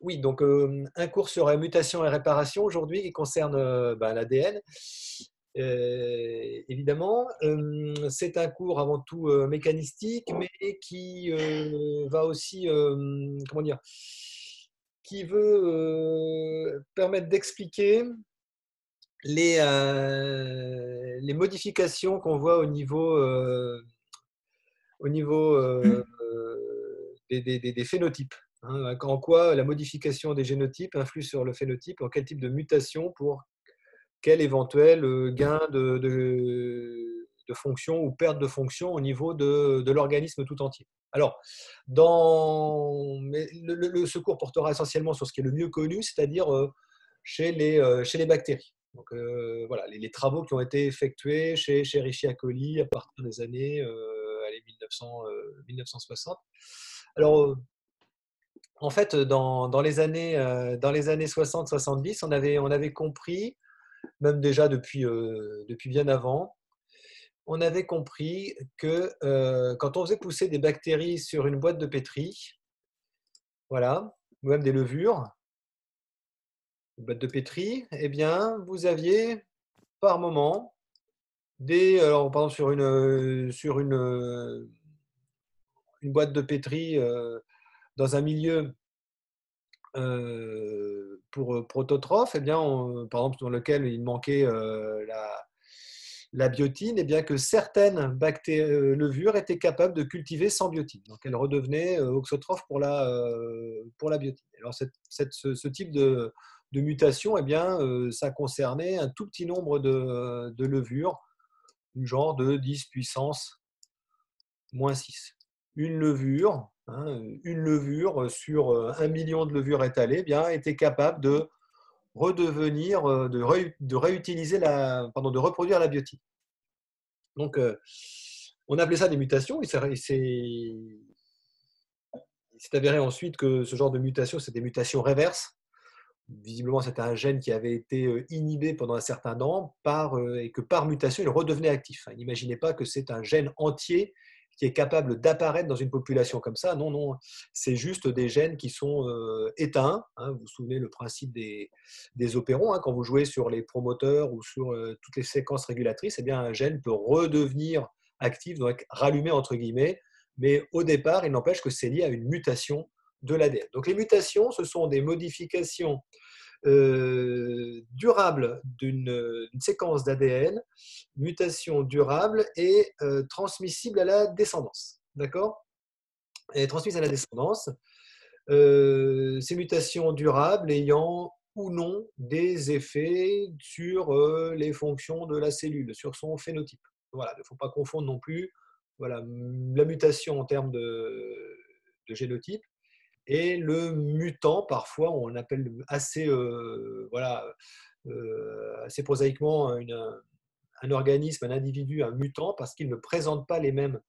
oui, donc euh, un cours sur mutation et réparation aujourd'hui qui concerne euh, bah, l'ADN. évidemment, c'est un cours avant tout mécanistique, mais qui va aussi, comment dire, qui veut permettre d'expliquer les, les modifications qu'on voit au niveau, au niveau des, des, des, phénotypes. Hein, en quoi la modification des génotypes influe sur le phénotype, en quel type de mutation pour quel éventuel euh, gain de, fonction ou perte de fonction au niveau de, l'organisme tout entier? Alors, dans, le, secours portera essentiellement sur ce qui est le mieux connu, c'est-à-dire euh, chez, les, euh, chez les bactéries. Donc voilà, les, travaux qui ont été effectués chez, chez Richie coli à partir des années 1900, 1960. Alors, en fait, dans, les années, dans les années 60-70, on avait, on avait compris, même déjà depuis, depuis bien avant, on avait compris que quand on faisait pousser des bactéries sur une boîte de pétri, voilà, ou même des levures, une boîte de pétri, eh bien, vous aviez par moment des, alors par sur une, sur une boîte de pétri dans un milieu euh, pour prototrophe, eh bien, par exemple, dans lequel il manquait euh, la, biotine, eh bien, que certaines euh, levures étaient capables de cultiver sans biotine. Donc, elles redevenaient oxotrophes pour la, pour la biotine. Alors, cette, ce, type de, de mutation, eh bien, ça concernait un tout petit nombre de, de levures, du genre de 10 puissance moins 6. Une levure, Hein, une levure sur euh, un million de levures étalées, eh bien, était capable de redevenir, euh, de, réutiliser la, de reproduire la biotine. Donc, euh, on appelait ça des mutations. Il s'est avéré ensuite que ce genre de mutation, c'est des mutations réverses. Visiblement, c'était un gène qui avait été inhibé pendant un certain temps et que par mutation, il redevenait actif. N'imaginez pas que c'est un gène entier qui est capable d'apparaître dans une population comme ça. Non, non, c'est juste des gènes qui sont euh, éteints. Hein. Vous vous souvenez le principe des, opérons, hein. quand vous jouez sur les promoteurs ou sur euh, toutes les séquences régulatrices, eh bien, un gène peut redevenir actif, donc rallumer entre guillemets, mais au départ, il n'empêche que c'est lié à une mutation de l'ADN. Donc les mutations, ce sont des modifications euh, durable d'une séquence d'ADN, mutation durable et euh, transmissible à la descendance. D'accord? Et transmise à la descendance. Euh, ces mutations durables ayant ou non des effets sur les fonctions de la cellule, sur son phénotype. Voilà, il ne faut pas confondre non plus voilà, la mutation en termes de, de génotype et le mutant, parfois, on appelle assez, euh, voilà, euh, assez prosaïquement un organisme, un individu, un mutant, parce qu'il ne présente pas les mêmes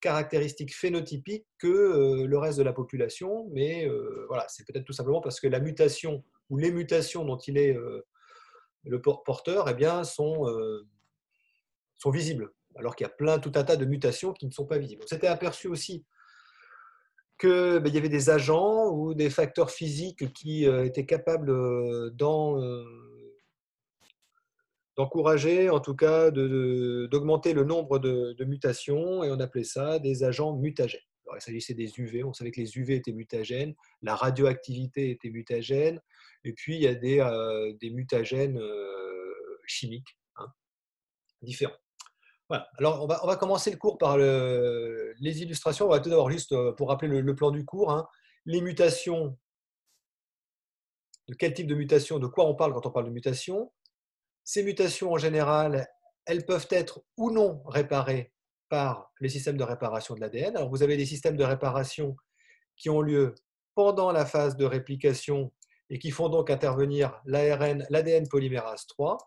caractéristiques phénotypiques que euh, le reste de la population, mais voilà, c'est peut-être tout simplement parce que la mutation ou les mutations dont il est le porteur eh bien, sont, sont visibles, alors qu'il y a plein, tout un tas de mutations qui ne sont pas visibles. C'était aperçu aussi qu'il ben, y avait des agents ou des facteurs physiques qui euh, étaient capables euh, euh, d'encourager, en tout cas, d'augmenter le nombre de, mutations, et on appelait ça des agents mutagènes. Il s'agissait des UV, on savait que les UV étaient mutagènes, la radioactivité était mutagène, et puis il y a des, des mutagènes chimiques hein, différents. Alors, on va, on va, commencer le cours par les illustrations. On va tout d'abord, juste euh, pour rappeler le, plan du cours, hein, les mutations. De quel type de mutation De quoi on parle quand on parle de mutation Ces mutations, en général, elles peuvent être ou non réparées par les systèmes de réparation de l'ADN. Alors, vous avez des systèmes de réparation qui ont lieu pendant la phase de réplication et qui font donc intervenir l'ARN, l'ADN polymérase 3.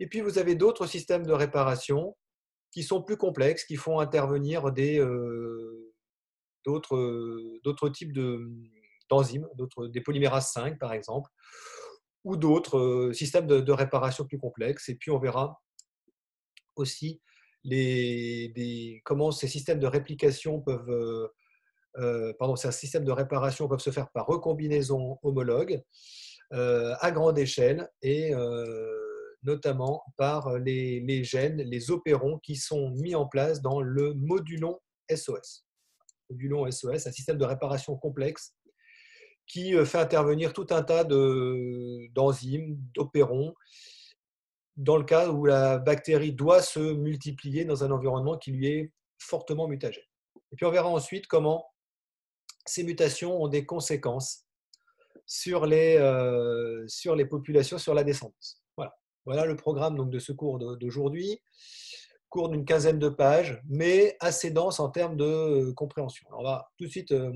Et puis, vous avez d'autres systèmes de réparation qui sont plus complexes, qui font intervenir des, euh, d'autres, types d'enzymes, d'autres, des polymérases 5 par exemple, ou d'autres euh, systèmes de, réparation plus complexes. Et puis on verra aussi les, comment ces systèmes de réplication peuvent pardon, c'est un système de réparation peuvent se faire par recombinaison homologue à grande échelle et notamment par les, les, gènes, les opérons qui sont mis en place dans le modulon SOS. Modulon SOS, un système de réparation complexe qui fait intervenir tout un tas d'enzymes, d'opérons, dans le cas où la bactérie doit se multiplier dans un environnement qui lui est fortement mutagène. Et puis on verra ensuite comment ces mutations ont des conséquences sur les, euh, sur les populations, sur la descendance. Voilà, le programme donc, de ce cours d'aujourd'hui. Cours d'une quinzaine de pages, mais assez dense en termes de compréhension. on va tout de suite euh,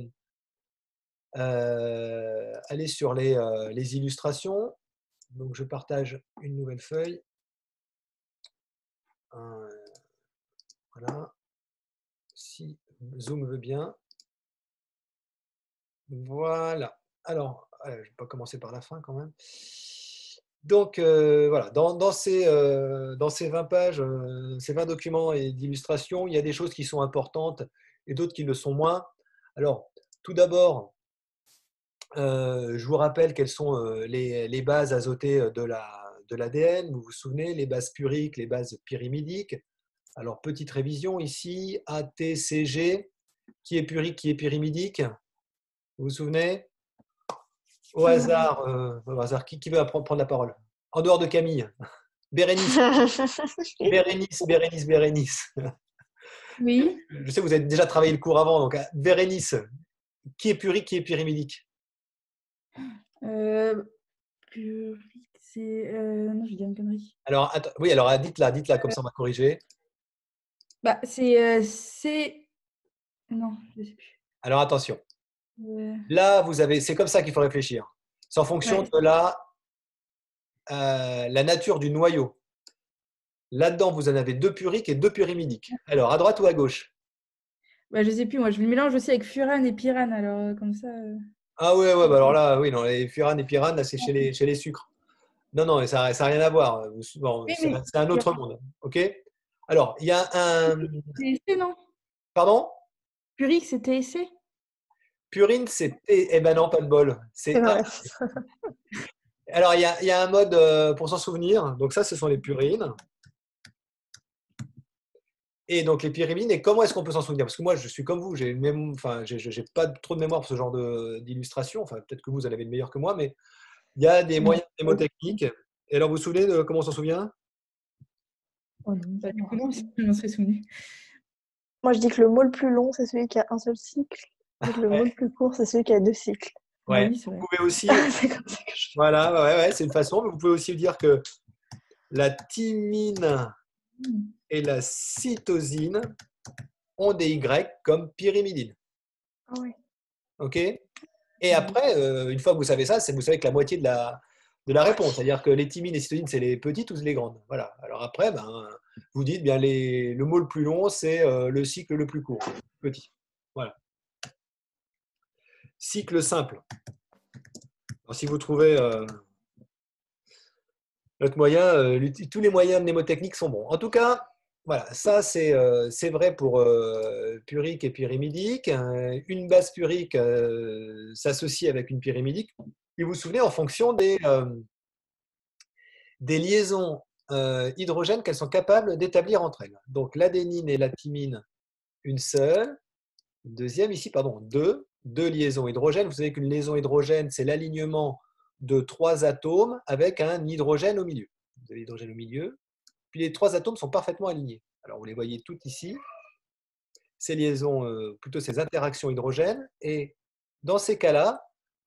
euh, aller sur les, les illustrations. Donc je partage une nouvelle feuille. Voilà. Si Zoom veut bien. Voilà. Alors, je ne vais pas commencer par la fin quand même. Donc, euh, voilà, dans, ces, euh, dans ces 20 pages, euh, ces 20 documents et d'illustrations, il y a des choses qui sont importantes et d'autres qui le sont moins. Alors, tout d'abord, je vous rappelle quelles sont les, les bases azotées de l'ADN. La, de vous vous souvenez, les bases puriques, les bases pyrimidiques. Alors, petite révision ici, ATCG, qui est purique, qui est pyrimidique Vous vous souvenez? Au hasard, euh, au hasard qui, qui veut prendre la parole? En dehors de Camille Bérénice. Bérénice, Bérénice, Bérénice. Oui. Je sais que vous avez déjà travaillé le cours avant, donc euh, Bérénice, qui est purique, qui est pyrimidique euh, Purique, c'est. Euh, non, je dis une connerie. Alors, oui, alors dites-la, dites-la, comme ça on va corriger. Bah, c'est. c'est... Non, je ne sais plus. Alors attention. Là, vous avez, c'est comme ça qu'il faut réfléchir. C'est en fonction de la, euh, la nature du noyau. Là-dedans, vous en avez deux puriques et deux pyrimidiques. Alors, à droite ou à gauche? Bah, Je ne sais plus, moi je le mélange aussi avec furane et pyrane, alors euh, comme ça. Euh. Ah ouais, ouais, bah alors là, oui, non, les furane et pyrane, c'est chez les, chez les sucres. Non, non, ça n'a rien à voir. c'est un autre monde. OK? Alors, il y a un. TSC, non? Pardon? Purique, c'est TSC Purine, c'est Eh ben non, pas de bol. C'est Alors, il y, a, un mode euh, pour s'en souvenir. Donc, ça, ce sont les purines. Et donc, les pyrimines. Et comment est-ce qu'on peut s'en souvenir? Parce que moi, je suis comme vous. J'ai même, enfin, j'ai pas trop de mémoire pour ce genre d'illustration. Enfin, peut-être que vous en avez le meilleur que moi, mais il y a des moyens mnémotechniques. Et alors, vous vous souvenez de comment on s'en souvient? Oh non, je m'en serais souvenu. Moi, je dis que le mot le plus long, c'est celui qui a un seul cycle. Le mot le plus court, c'est celui qui a deux cycles. Ouais. vous pouvez aussi. Voilà, ouais, ouais, c'est une façon. Mais vous pouvez aussi dire que la thymine hmm. et la cytosine ont des Y comme pyrimidine. Ah oui. OK? Et après, euh, une fois que vous savez ça, c'est vous savez que la moitié de la, de la réponse. C'est-à-dire que les timines et cytosines, c'est les petites ou les grandes. Voilà. Alors après, ben, vous dites bien les, le mot le plus long, c'est euh, le cycle le plus court, petit. Cycle simple. si vous trouvez euh, notre moyen, euh, tous les moyens mnémotechniques sont bons. En tout cas, voilà, ça c'est vrai pour purique et pyrimidique. Une base purique s'associe avec une pyrimidique vous vous souvenez, en fonction des, euh, liaisons euh, hydrogènes qu'elles sont capables d'établir entre elles. Donc l'adénine et la thymine, une seule. Deuxième ici, pardon, deux. Deux liaisons hydrogènes. Vous savez qu'une liaison hydrogène, c'est l'alignement de trois atomes avec un hydrogène au milieu. Vous avez l'hydrogène au milieu. Puis les trois atomes sont parfaitement alignés. Alors vous les voyez toutes ici. Ces liaisons, euh, plutôt ces interactions hydrogènes. Et dans ces cas-là,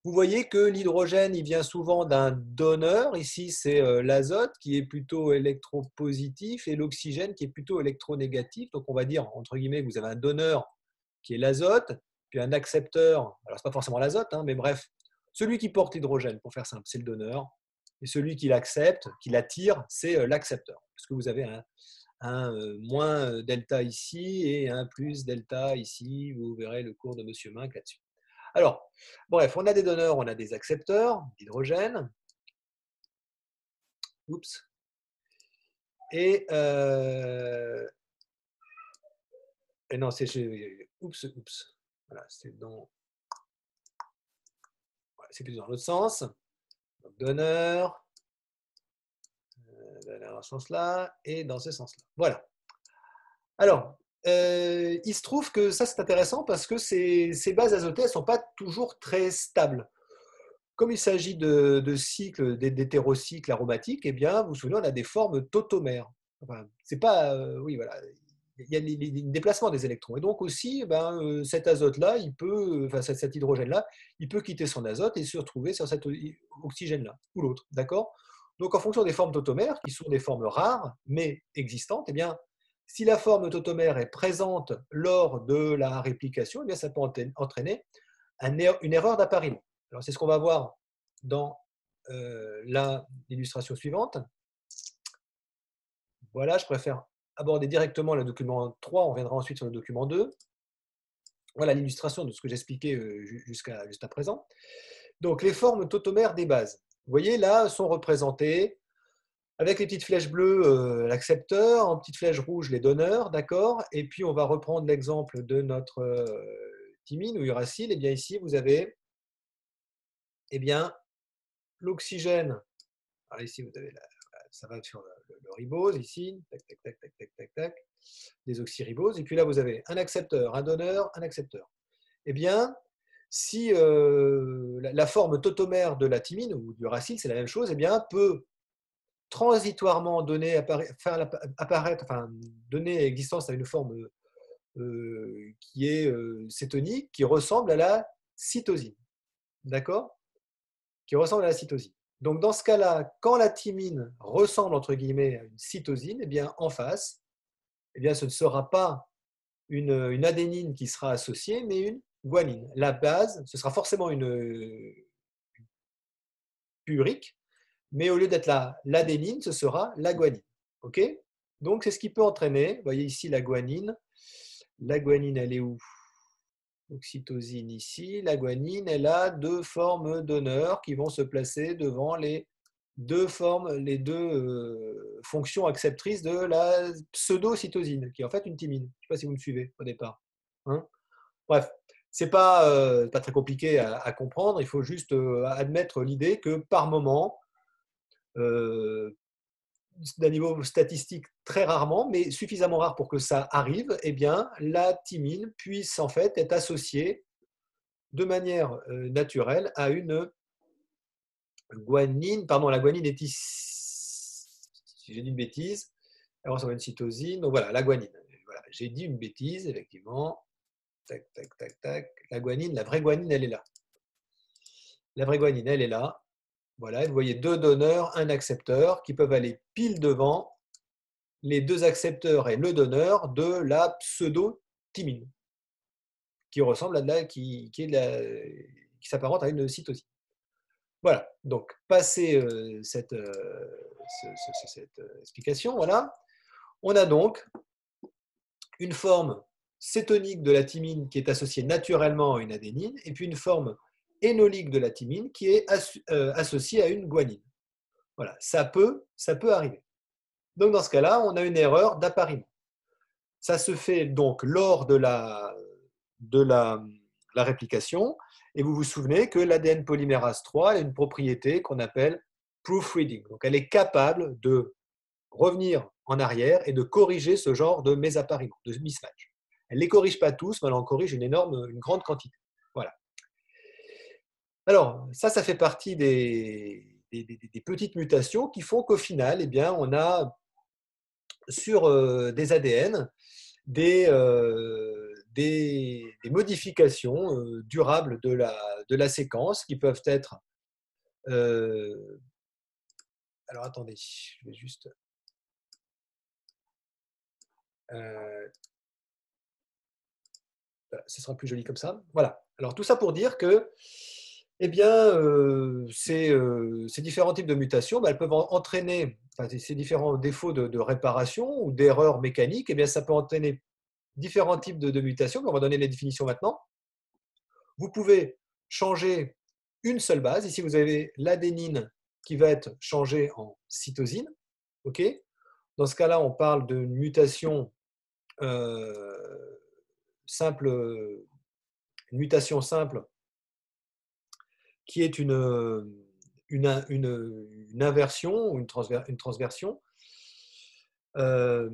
vous voyez que l'hydrogène, il vient souvent d'un donneur. Ici, c'est euh, l'azote qui est plutôt électropositif et l'oxygène qui est plutôt électronégatif. Donc, on va dire, entre guillemets, vous avez un donneur qui est l'azote, puis un accepteur. Alors, ce n'est pas forcément l'azote, hein, mais bref, celui qui porte l'hydrogène, pour faire simple, c'est le donneur. Et celui qui l'accepte, qui l'attire, c'est euh, l'accepteur. Parce que vous avez un, euh, moins delta ici et un plus delta ici. Vous verrez le cours de Monsieur Mink là-dessus. Alors, bref, on a des donneurs, on a des accepteurs d'hydrogène. Oups. Et, euh, et non, c'est oups, oups. C'est dans. Dans l'autre sens. Donc, donneur, euh, dans ce sens-là et dans ce sens-là. Voilà. Alors, euh, il se trouve que ça, c'est intéressant parce que ces, bases azotées, elles ne sont pas toujours très stables. Comme il s'agit de, cycles, d'hétérocycles aromatiques, eh bien, vous vous souvenez, on a des formes tautomères. C'est pas, euh, oui, voilà, il y a les, déplacements des électrons. Et donc aussi, ben, euh, cet azote-là, il peut, enfin, cet hydrogène-là, il peut quitter son azote et se retrouver sur cet oxygène-là ou l'autre, d'accord? Donc, en fonction des formes tautomères, qui sont des formes rares mais existantes, eh bien, si la forme tautomère est présente lors de la réplication, eh bien, ça peut entraîner- entraîner un er- une erreur d'appariement. Alors, c'est ce qu'on va voir dans euh, l'illustration suivante. Voilà, je préfère aborder directement le document 3, on viendra ensuite sur le document 2. Voilà l'illustration de ce que j'expliquais euh, ju- jusqu'à présent. Donc, les formes tautomères des bases. Vous voyez, là, sont représentées avec les petites flèches bleues, euh, l'accepteur, en petites flèches rouges, les donneurs, d'accord? Et puis, on va reprendre l'exemple de notre euh, thymine ou uracile. Et bien ici, vous avez eh bien, l'oxygène. Alors ici, vous avez la- ça va sur le, ribose, ici, tac, tac, tac, tac, tac, tac, tac, des oxyriboses. Et puis là, vous avez un accepteur, un donneur, un accepteur. Eh bien, si euh, la, forme tautomère de la thymine ou du racile, c'est la même chose, eh bien, peut transitoirement donner, apparaître, enfin, donner existence à une forme euh, qui est euh, cétonique, qui ressemble à la cytosine. D'accord? Qui ressemble à la cytosine. Donc, dans ce cas-là, quand la thymine ressemble, entre guillemets, à une cytosine, eh bien, en face, eh bien, ce ne sera pas une, adénine qui sera associée, mais une guanine. La base, ce sera forcément une, une purique, mais au lieu d'être la- l'adénine, ce sera la guanine. OK? Donc, c'est ce qui peut entraîner, vous voyez ici la guanine. La guanine, elle est où? Oxytosine ici. La guanine, elle a deux formes d'honneur qui vont se placer devant les deux formes, les deux euh, fonctions acceptrices de la pseudocytosine, qui est en fait une thymine. Je ne sais pas si vous me suivez au départ. Hein Bref, c'est pas, euh, pas très compliqué à, comprendre. Il faut juste euh, admettre l'idée que par moment, d'un niveau statistique très rarement, mais suffisamment rare pour que ça arrive, eh bien, la thymine puisse en fait être associée de manière euh, naturelle à une guanine. Pardon, la guanine est ici. Si j'ai dit une bêtise, alors ça va une cytosine. Donc voilà, la guanine. Voilà, j'ai dit une bêtise, effectivement. Tac, tac, tac, tac. La guanine, la vraie guanine, elle est là. La vraie guanine, elle est là. Voilà, vous voyez deux donneurs, un accepteur qui peuvent aller pile devant les deux accepteurs et le donneur de la pseudo-thymine, qui ressemble à de la, qui, est la- qui s'apparente à une cytosine. Voilà, donc passé euh, cette, euh, ce- ce- ce- cette euh, explication, voilà, on a donc une forme cétonique de la thymine qui est associée naturellement à une adénine, et puis une forme énolique de la thymine qui est euh, associée à une guanine. Voilà, ça peut, ça peut arriver. Donc dans ce cas-là, on a une erreur d'appariement. Ça se fait donc lors de la, réplication, et vous vous souvenez que l'ADN polymérase 3 a une propriété qu'on appelle proofreading. Donc elle est capable de revenir en arrière et de corriger ce genre de mésappariement, de mismatch. Elle ne les corrige pas tous, mais elle en corrige une énorme, une grande quantité. Alors, ça, ça fait partie des, petites mutations qui font qu'au final, eh bien, on a sur euh, des ADN des, euh, des, modifications euh, durables de la, séquence qui peuvent être. alors attendez, je vais juste. ce sera plus joli comme ça. Voilà. Alors tout ça pour dire que, eh bien, euh, ces, euh, ces différents types de mutations, bah, elles peuvent en- entraîner, ces- différents défauts de, réparation ou d'erreurs mécaniques, eh bien, ça peut entraîner différents types de, mutations. On va donner les définitions maintenant. Vous pouvez changer une seule base. Ici, vous avez l'adénine qui va être changée en cytosine. OK? Dans ce cas-là, on parle d'une mutation euh, simple mutation simple qui est une, une, une inversion ou une, une transversion. Euh,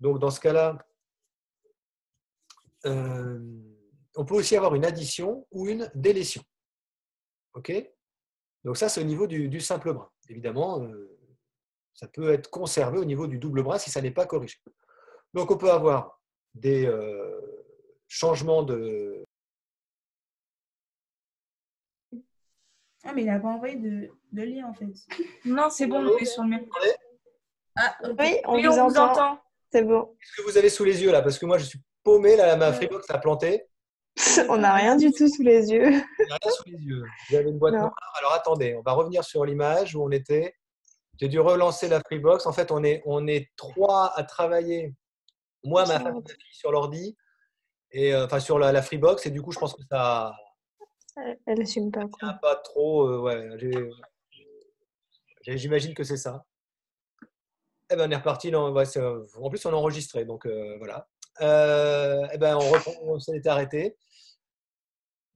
Donc, dans ce cas-là, euh, on peut aussi avoir une addition ou une délétion. Ok Donc, ça, c'est au niveau du, simple brin. Évidemment, euh, ça peut être conservé au niveau du double brin si ça n'est pas corrigé. Donc, on peut avoir des euh, changements de, Ah, mais il n'a pas envoyé de, de lien en fait. Non, c'est bon, on est sur le même. Ah. Oui, on Oui, vous on entend. entend. C'est bon. Qu'est-ce que vous avez sous les yeux là? Parce que moi, je suis paumé, là, ma Ouais. Freebox a planté. On n'a rien du tout sous les yeux. Il n'y a rien sous les yeux. Vous avez une boîte Non. noire. Alors attendez, on va revenir sur l'image où on était. J'ai dû relancer la Freebox. En fait, on est, on est trois à travailler. Moi, ma femme, ma fille sur l'ordi, et euh, enfin sur la, la Freebox. Et du coup, je pense que ça Elle, assume pas n'a pas trop. euh, ouais, j'imagine que c'est ça. Eh ben, on est reparti. Ouais, c'est- en plus, on a enregistré. Donc euh, voilà. Euh, eh ben, on reprend. On s'était arrêté.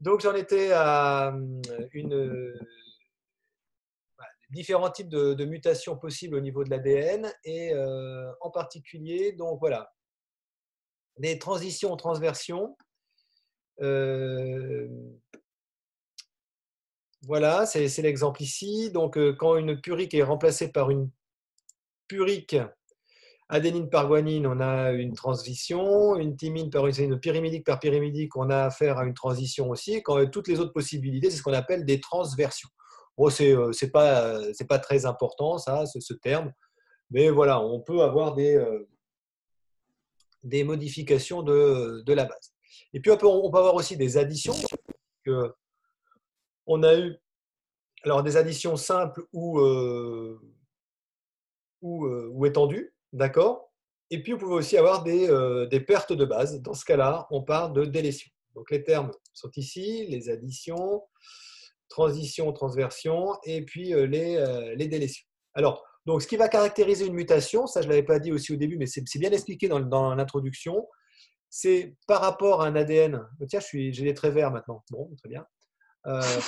Donc j'en étais à une euh, différents types de, mutations possibles au niveau de l'ADN et euh, en particulier donc voilà des transitions transversions. Euh, voilà, c'est l'exemple ici. Donc, euh, quand une purique est remplacée par une purique adénine par guanine, on a une transition. Une thymine par une pyrimidique par pyrimidique, on a affaire à une transition aussi. Quand euh, toutes les autres possibilités, c'est ce qu'on appelle des transversions. Bon, c'est euh, pas très important ça, ce, terme, mais voilà, on peut avoir des modifications de, la base. Et puis on peut, avoir aussi des additions. On a eu alors des additions simples ou euh, euh, étendues, d'accord? Et puis vous pouvez aussi avoir des, euh, des pertes de base. Dans ce cas-là, on parle de délétion. Donc les termes sont ici, les additions, transition, transversion, et puis les, les délétions. Alors, donc, ce qui va caractériser une mutation, ça je ne l'avais pas dit aussi au début, mais c'est bien expliqué dans, dans l'introduction, c'est par rapport à un ADN. Tiens, j'ai les traits verts maintenant. Bon, très bien. Euh,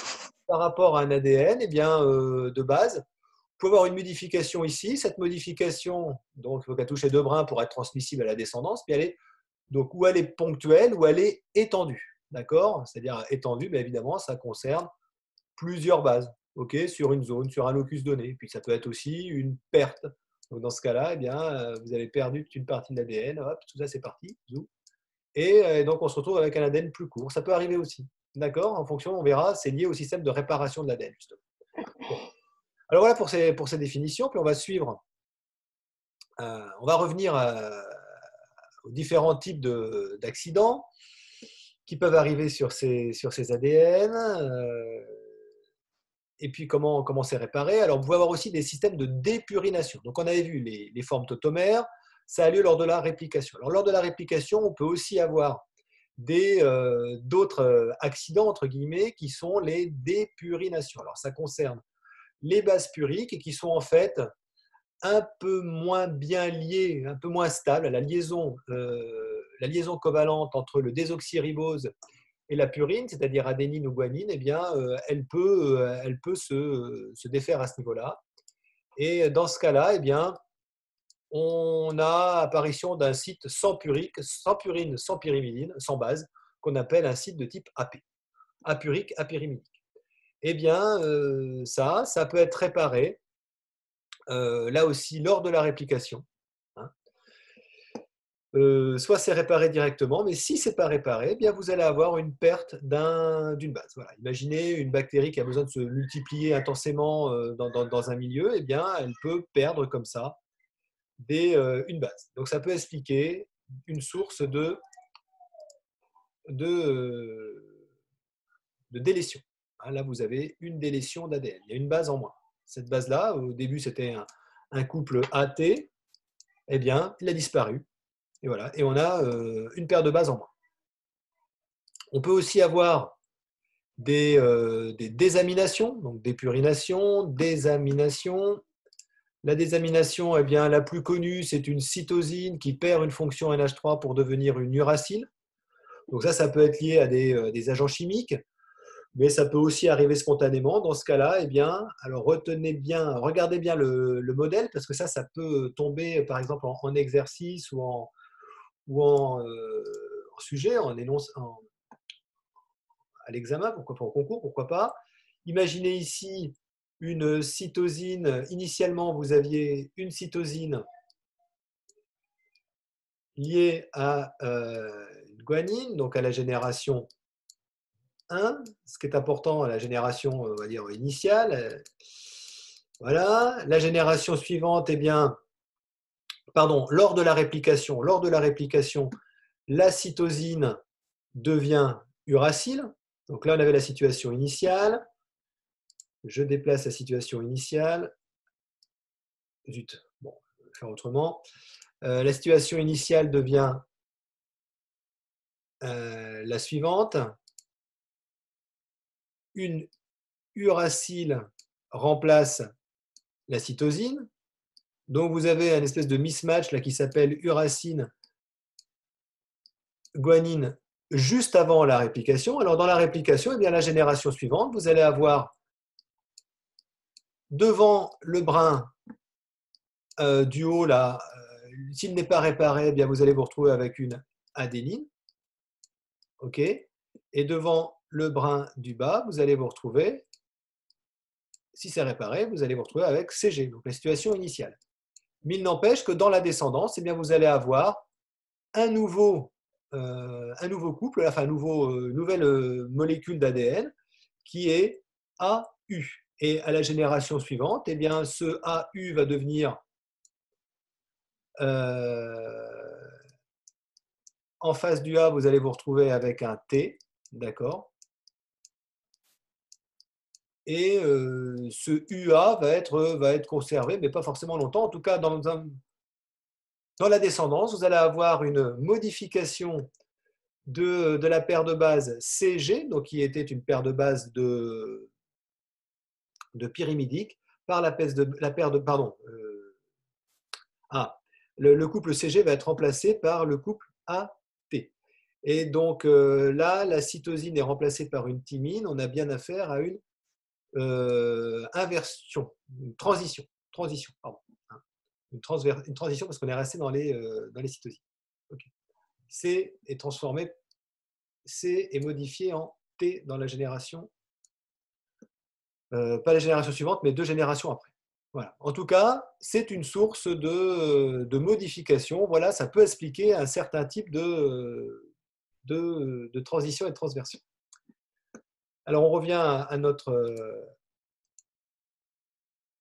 par rapport à un ADN, eh bien, euh, de base, vous pouvez avoir une modification ici. Cette modification, donc, il faut qu'elle touche les deux brins pour être transmissible à la descendance. Puis elle est, donc, ou elle est ponctuelle ou elle est étendue. D'accord? C'est-à-dire étendue, mais évidemment, ça concerne plusieurs bases ok, sur une zone, sur un locus donné. Puis ça peut être aussi une perte. Dans ce cas-là, eh bien, euh, vous avez perdu toute une partie de l'ADN, tout ça c'est parti, et donc on se retrouve avec un ADN plus court. Ça peut arriver aussi, d'accord En fonction, on verra, c'est lié au système de réparation de l'ADN justement. Alors voilà pour ces, pour ces définitions, puis on va suivre, euh, on va revenir à- aux différents types de- d'accidents qui peuvent arriver sur ces, sur ces ADN. euh, et puis comment comment c'est réparé. Alors, vous pouvez avoir aussi des systèmes de dépurination. Donc, on avait vu les, les formes tautomères, ça a lieu lors de la réplication. Alors, lors de la réplication, on peut aussi avoir euh, d'autres euh, accidents, entre guillemets, qui sont les dépurinations. Alors, ça concerne les bases puriques qui sont en fait un peu moins bien liées, un peu moins stables. La liaison, euh, la liaison covalente entre le désoxyribose et la purine, c'est-à-dire adénine ou guanine, eh bien, euh, elle peut, euh, elle peut se, se défaire à ce niveau-là. Et dans ce cas-là, eh bien, on a apparition d'un site sans purique, sans purine, sans pyrimidine, sans base, qu'on appelle un site de type AP, apurique, apyrimidique. Eh bien, euh, ça, ça peut être réparé, euh, là aussi, lors de la réplication. hein. Euh, soit c'est réparé directement, mais si c'est pas réparé, eh bien vous allez avoir une perte d'un- d'une base. Imaginez une bactérie qui a besoin de se multiplier intensément dans, dans- dans un milieu, eh bien elle peut perdre comme ça euh, une base. Donc ça peut expliquer une source de, de, délétion. Hein, Là, vous avez une délétion d'ADN. Il y a une base en moins. Cette base-là, au début, c'était un, couple AT. Eh bien, il a disparu. Et voilà. Et on a euh, une paire de bases en moins. On peut aussi avoir des, euh, des désaminations, donc dépurination, désamination. La désamination, eh bien, la plus connue, c'est une cytosine qui perd une fonction NH3 pour devenir une uracile. Donc ça, ça peut être lié à des, euh, des agents chimiques, mais ça peut aussi arriver spontanément. Dans ce cas-là, eh bien, alors retenez bien, regardez bien le, le modèle, parce que ça, ça peut tomber, par exemple, en, en exercice ou en, en, euh, en sujet, en énonce, en- à l'examen, pourquoi pas, au concours, pourquoi pas. Imaginez ici une cytosine. Initialement, vous aviez une cytosine liée à euh, une guanine, donc à la génération 1, ce qui est important à la génération on va dire, initiale. Euh, Voilà. La génération suivante, eh bien, pardon, lors de la réplication, lors de la réplication, la cytosine devient uracile. Donc là, on avait la situation initiale. Je déplace la situation initiale. Zut, bon, je vais faire autrement. Euh, la situation initiale devient euh, la suivante. Une uracile remplace la cytosine. Donc vous avez un espèce de mismatch là qui s'appelle uracine guanine juste avant la réplication. Alors dans la réplication, eh bien, la génération suivante, vous allez avoir devant le brin euh, du haut, euh, s'il n'est pas réparé, eh bien, vous allez vous retrouver avec une adénine. OK? Et devant le brin du bas, vous allez vous retrouver, si c'est réparé, vous allez vous retrouver avec CG, donc la situation initiale. Mais il n'empêche que dans la descendance, eh bien, vous allez avoir un nouveau, euh, un nouveau couple, enfin, nouveau, nouvelle molécule d'ADN qui est AU. Et à la génération suivante, eh bien, ce AU va devenir euh, en face du A, vous allez vous retrouver avec un T, d'accord? Et euh, ce UA va être, va être conservé, mais pas forcément longtemps. En tout cas, dans, dans la descendance, vous allez avoir une modification de, de la paire de base CG, donc qui était une paire de base de, de pyrimidique, par la, paire de, la paire de. Pardon. euh, ah, le, le couple CG va être remplacé par le couple AT. Et donc euh, là, la cytosine est remplacée par une thymine. On a bien affaire à une euh, inversion, une transition. Transition, pardon. hein. Une, transition parce qu'on est resté dans les, euh, dans les cytosines. C est transformé, C est modifié en T dans la génération, euh, pas la génération suivante, mais deux générations après. En tout cas, c'est une source de, modification. Voilà, ça peut expliquer un certain type de, transition et de transversion. Alors, on revient à, notre,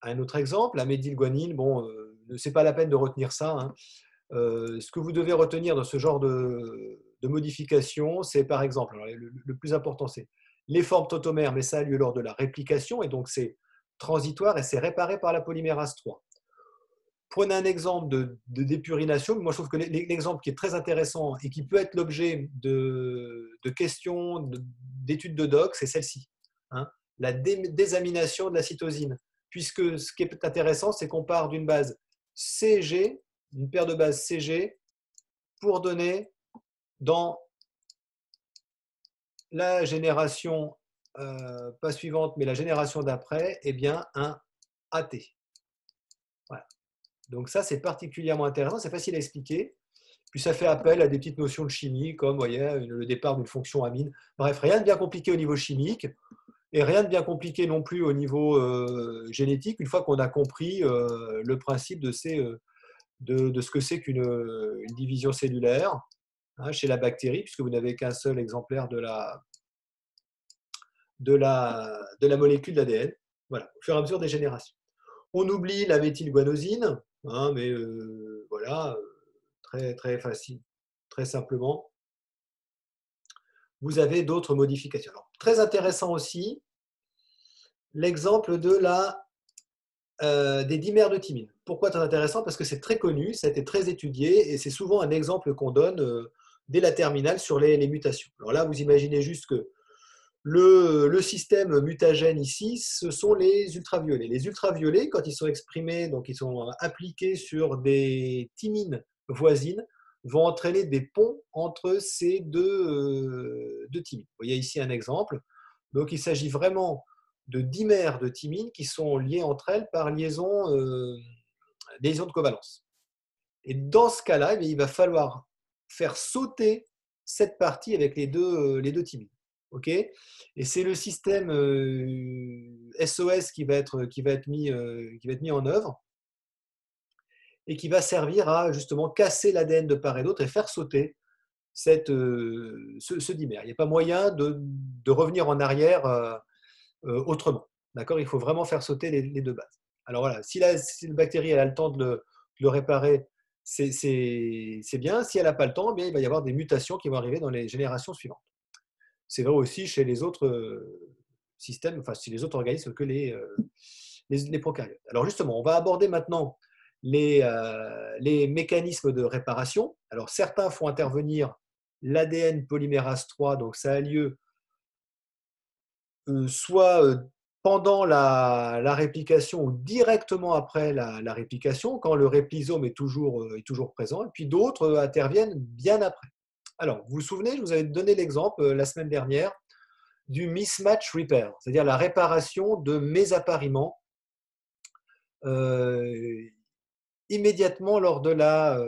un autre exemple, la méthylguanine. Bon, euh, c'est pas la peine de retenir ça. hein. Euh, ce que vous devez retenir dans ce genre de, modification, c'est par exemple, le plus important, c'est les formes tautomères, mais ça a lieu lors de la réplication, et donc c'est transitoire et c'est réparé par la polymérase 3. Prenez un exemple de, de dépurination. Moi, je trouve que l'exemple qui est très intéressant et qui peut être l'objet de, questions, de- d'études de doc, c'est celle-ci. hein, la dé- désamination de la cytosine. Puisque ce qui est intéressant, c'est qu'on part d'une base CG, une paire de bases CG, pour donner dans la génération, euh, pas suivante, mais la génération d'après, eh bien, un AT. Voilà. Donc ça, c'est particulièrement intéressant, c'est facile à expliquer. Puis ça fait appel à des petites notions de chimie, comme le départ d'une fonction amine. Bref, rien de bien compliqué au niveau chimique et rien de bien compliqué non plus au niveau euh, génétique, une fois qu'on a compris euh, le principe de, ce que c'est qu'une une division cellulaire hein, chez la bactérie, puisque vous n'avez qu'un seul exemplaire de la, molécule d'ADN, voilà, au fur et à mesure des générations. On oublie la méthylguanosine, hein, mais euh, voilà, euh, très, très facile, très simplement. Vous avez d'autres modifications. Très intéressant aussi, l'exemple de la, euh, des dimères de thymine. Pourquoi très intéressant? Parce que c'est très connu, ça a été très étudié et c'est souvent un exemple qu'on donne dès la terminale sur les, mutations. Alors là, vous imaginez juste que le, système mutagène ici, ce sont les ultraviolets. Les ultraviolets, quand ils sont exprimés, donc ils sont appliqués sur des thymines voisines, vont entraîner des ponts entre ces deux, euh, deux thymines. Vous voyez ici un exemple. Donc, il s'agit vraiment de dimères de thymine qui sont liées entre elles par liaison, euh, liaison de covalence. Et dans ce cas-là, eh il va falloir faire sauter cette partie avec les deux, les deux thymines. ok? Et c'est le système SOS qui va être, qui va être, mis, qui va être mis en œuvre et qui va servir à justement casser l'ADN de part et d'autre et faire sauter cette, ce, dimère. Il n'y a pas moyen de, de revenir en arrière autrement. D'accord? Il faut vraiment faire sauter les, deux bases. Alors voilà, si la, si bactérie elle a le temps de le, de le réparer c'est bien. Si elle n'a pas le temps, eh bien, il va y avoir des mutations qui vont arriver dans les générations suivantes. C'est vrai aussi chez les autres euh, systèmes, enfin chez les autres organismes que les, euh, les, prokaryotes. Alors justement, on va aborder maintenant les, euh, les mécanismes de réparation. Alors certains font intervenir l'ADN polymérase 3, donc ça a lieu soit pendant la, réplication ou directement après la, réplication, quand le réplisome est toujours, euh, est toujours présent, et puis d'autres euh, interviennent bien après. Alors, vous vous souvenez, je vous avais donné l'exemple euh, la semaine dernière du mismatch repair, c'est-à-dire la réparation de mésappariements immédiatement lors de la,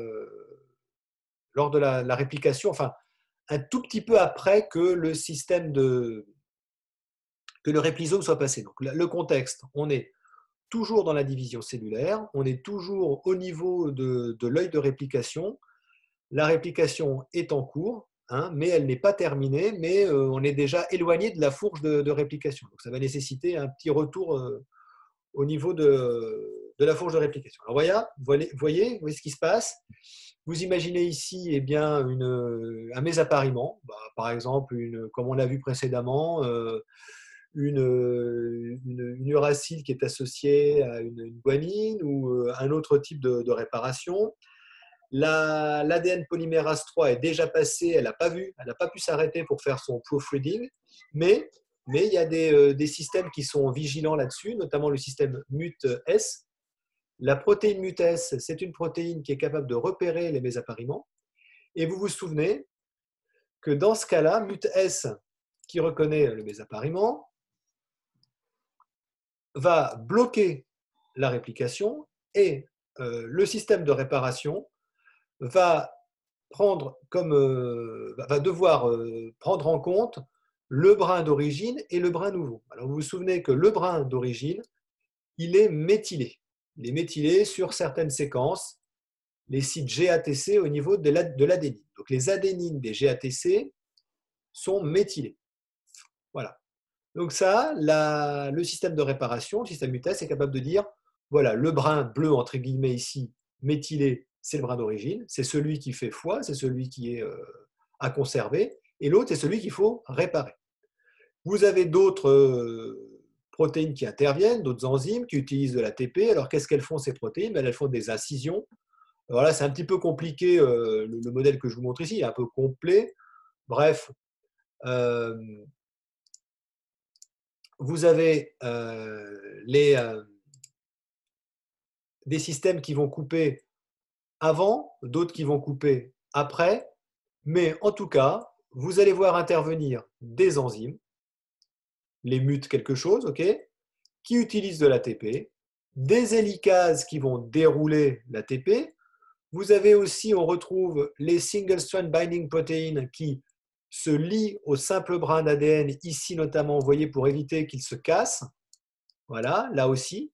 lors de la réplication, enfin un tout petit peu après que le système de, que le réplisome soit passé. Le contexte, on est toujours dans la division cellulaire, on est toujours au niveau de, l'œil de réplication. La réplication est en cours, hein, mais elle n'est pas terminée, mais euh, on est déjà éloigné de la fourche de, réplication. Donc ça va nécessiter un petit retour euh, au niveau de, la fourche de réplication. Alors voyez, voyez, voyez, ce qui se passe. Vous imaginez ici eh bien, un mésappariement, bah, par exemple, comme on l'a vu précédemment, euh, une, une, uracile qui est associée à une, guanine ou euh, un autre type de, réparation. L'ADN polymérase 3 est déjà passé, elle n'a pas vu, elle n'a pas pu s'arrêter pour faire son proofreading, mais, mais il y a des, euh, des systèmes qui sont vigilants là-dessus, notamment le système MUT-S. La protéine MUT-S, c'est une protéine qui est capable de repérer les mésappariements. Et vous vous souvenez que dans ce cas-là, MUT-S, qui reconnaît le mésappariement, va bloquer la réplication et euh, le système de réparation va prendre comme euh, va devoir euh, prendre en compte le brin d'origine et le brin nouveau. Alors vous vous souvenez que le brin d'origine, il est méthylé. Il est méthylé sur certaines séquences, les sites GATC au niveau de l'adénine. Donc les adénines des GATC sont méthylées. Voilà. Donc ça, le système de réparation, le système UTS est capable de dire, voilà, le brin bleu, entre guillemets ici, méthylé, c'est le brin d'origine, c'est celui qui fait foi, c'est celui qui est euh, à conserver, et l'autre, c'est celui qu'il faut réparer. Vous avez d'autres euh, protéines qui interviennent, d'autres enzymes qui utilisent de l'ATP. Alors, qu'est-ce qu'elles font ces protéines? Elles font des incisions. Voilà, c'est un petit peu compliqué, euh, le, modèle que je vous montre ici est un peu complet. Bref, vous avez euh, euh, des systèmes qui vont couper avant, d'autres qui vont couper après, mais en tout cas, vous allez voir intervenir des enzymes, les mutes quelque chose, qui utilisent de l'ATP, des hélicases qui vont dérouler l'ATP. Vous avez aussi, on retrouve les single strand binding proteins qui se lie au simple brin d'ADN, ici notamment, vous voyez, pour éviter qu'il se casse. Voilà, là aussi.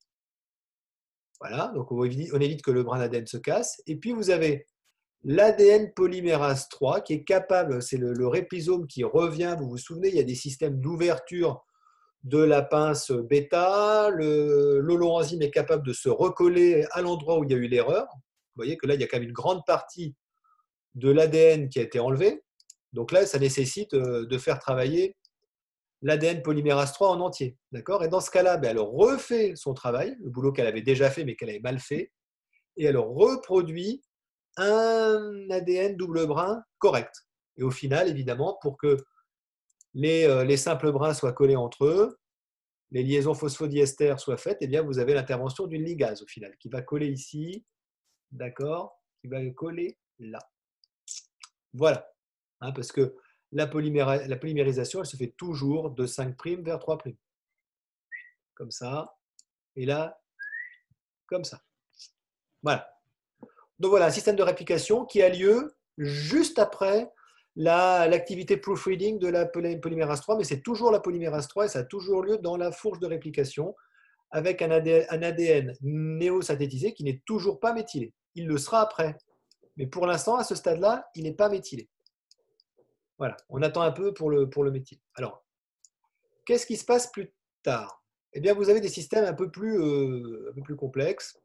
Voilà, donc on évite que le brin d'ADN se casse. Et puis vous avez l'ADN polymérase 3 qui est capable, c'est le, réplisome qui revient, vous vous souvenez, il y a des systèmes d'ouverture de la pince bêta, l'holoenzyme est capable de se recoller à l'endroit où il y a eu l'erreur. Vous voyez que là, il y a quand même une grande partie de l'ADN qui a été enlevée. Donc là, ça nécessite euh, de faire travailler l'ADN polymérase 3 en entier. D'accord? Et dans ce cas-là, ben, elle refait son travail, le boulot qu'elle avait déjà fait mais qu'elle avait mal fait, et elle reproduit un ADN double brin correct. Et au final, évidemment, pour que les, euh, les simples brins soient collés entre eux, les liaisons phosphodiester soient faites, eh bien, vous avez l'intervention d'une ligase au final, qui va coller ici, d'accord? Qui va coller là. Voilà. Hein, parce que la, polymérisation, elle se fait toujours de 5' vers 3'. Comme ça. Et là, comme ça. Voilà. Donc voilà, un système de réplication qui a lieu juste après la- l'activité proofreading de la poly- polymérase 3, mais c'est toujours la polymérase 3 et ça a toujours lieu dans la fourche de réplication avec un ADN, un ADN néosynthétisé qui n'est toujours pas méthylé. Il le sera après. Mais pour l'instant, à ce stade-là, il n'est pas méthylé. Voilà, on attend un peu pour le, méthyle. Alors, qu'est-ce qui se passe plus tard? Eh bien, vous avez des systèmes un peu plus, euh, un peu plus complexes.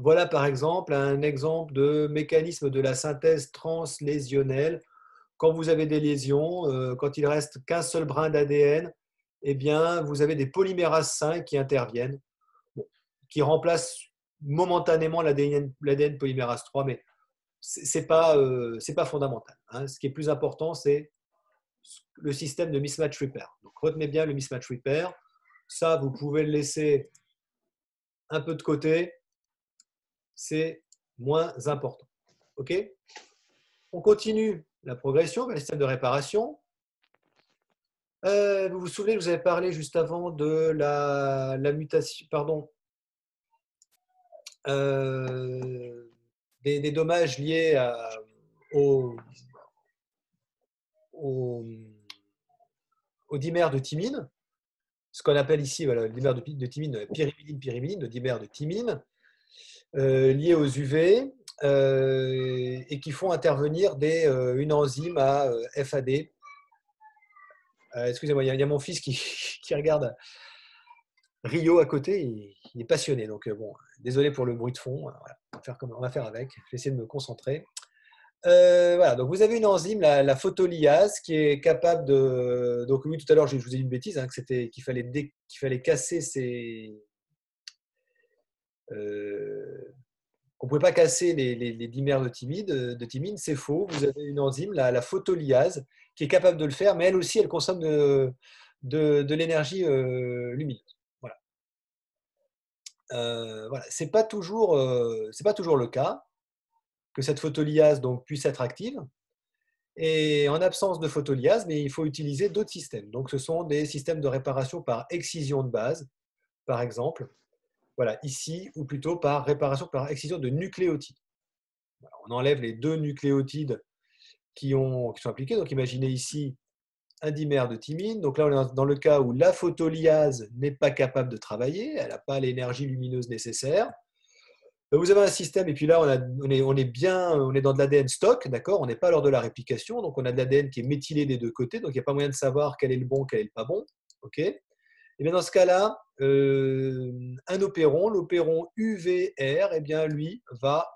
Voilà par exemple un exemple de mécanisme de la synthèse translésionnelle. Quand vous avez des lésions, euh, quand il reste qu'un seul brin d'ADN, eh bien, vous avez des polymérases 5 qui interviennent, qui remplacent momentanément l'ADN polymérase 3, mais ce n'est pas, euh, c'est pas fondamental. hein. Ce qui est plus important, c'est le système de mismatch repair. Donc, retenez bien le mismatch repair. Ça, vous pouvez le laisser un peu de côté. C'est moins important. OK? On continue la progression vers le système de réparation. Euh, vous vous souvenez, je vous avez parlé juste avant de la, la mutation, pardon, euh, des, dommages liés à, au, au, au dimère de thymine, ce qu'on appelle ici voilà, le dimère de, thymine, pyrimidine, pyrimidine, le dimère de thymine, euh, liés aux UV euh, et qui font intervenir des, euh, une enzyme à euh, FAD. Euh, Excusez-moi, il y, a- mon fils qui, qui regarde Rio à côté, il, il est passionné. Donc, euh, bon, désolé pour le bruit de fond. On, va faire comme, on va faire avec. Je vais essayer de me concentrer. Euh, voilà, donc vous avez une enzyme, la, la qui est capable de. Donc, oui, tout à l'heure, je vous ai dit une bêtise, hein, qu'il fallait, fallait casser ces. Euh, qu'on ne pouvait pas casser les, dimères de, thymide, de thymine, c'est faux. Vous avez une enzyme, la, la qui est capable de le faire, mais elle aussi, elle consomme de, de, de l'énergie euh, lumineuse. Euh, voilà. C'est pas toujours, euh, c'est pas toujours le cas que cette photolyase donc puisse être active. Et en absence de photolyase, mais il faut utiliser d'autres systèmes. Donc, ce sont des systèmes de réparation par excision de base, par exemple. Voilà, ici, ou plutôt par réparation par excision de nucléotides. On enlève les deux nucléotides qui, ont, qui sont impliqués. Donc, imaginez ici un dimère de thymine. Donc là, on est dans le cas où la photolyase n'est pas capable de travailler, elle n'a pas l'énergie lumineuse nécessaire. Donc, Vous avez un système, et puis là, on, est, bien, on est dans de l'ADN stock, d'accord? On n'est pas lors de la réplication, donc on a de l'ADN qui est méthylé des deux côtés, donc il n'y a pas moyen de savoir quel est le bon, quel est le pas bon. ok? Et bien dans ce cas-là, euh, un opéron, l'opéron UVR, eh bien lui va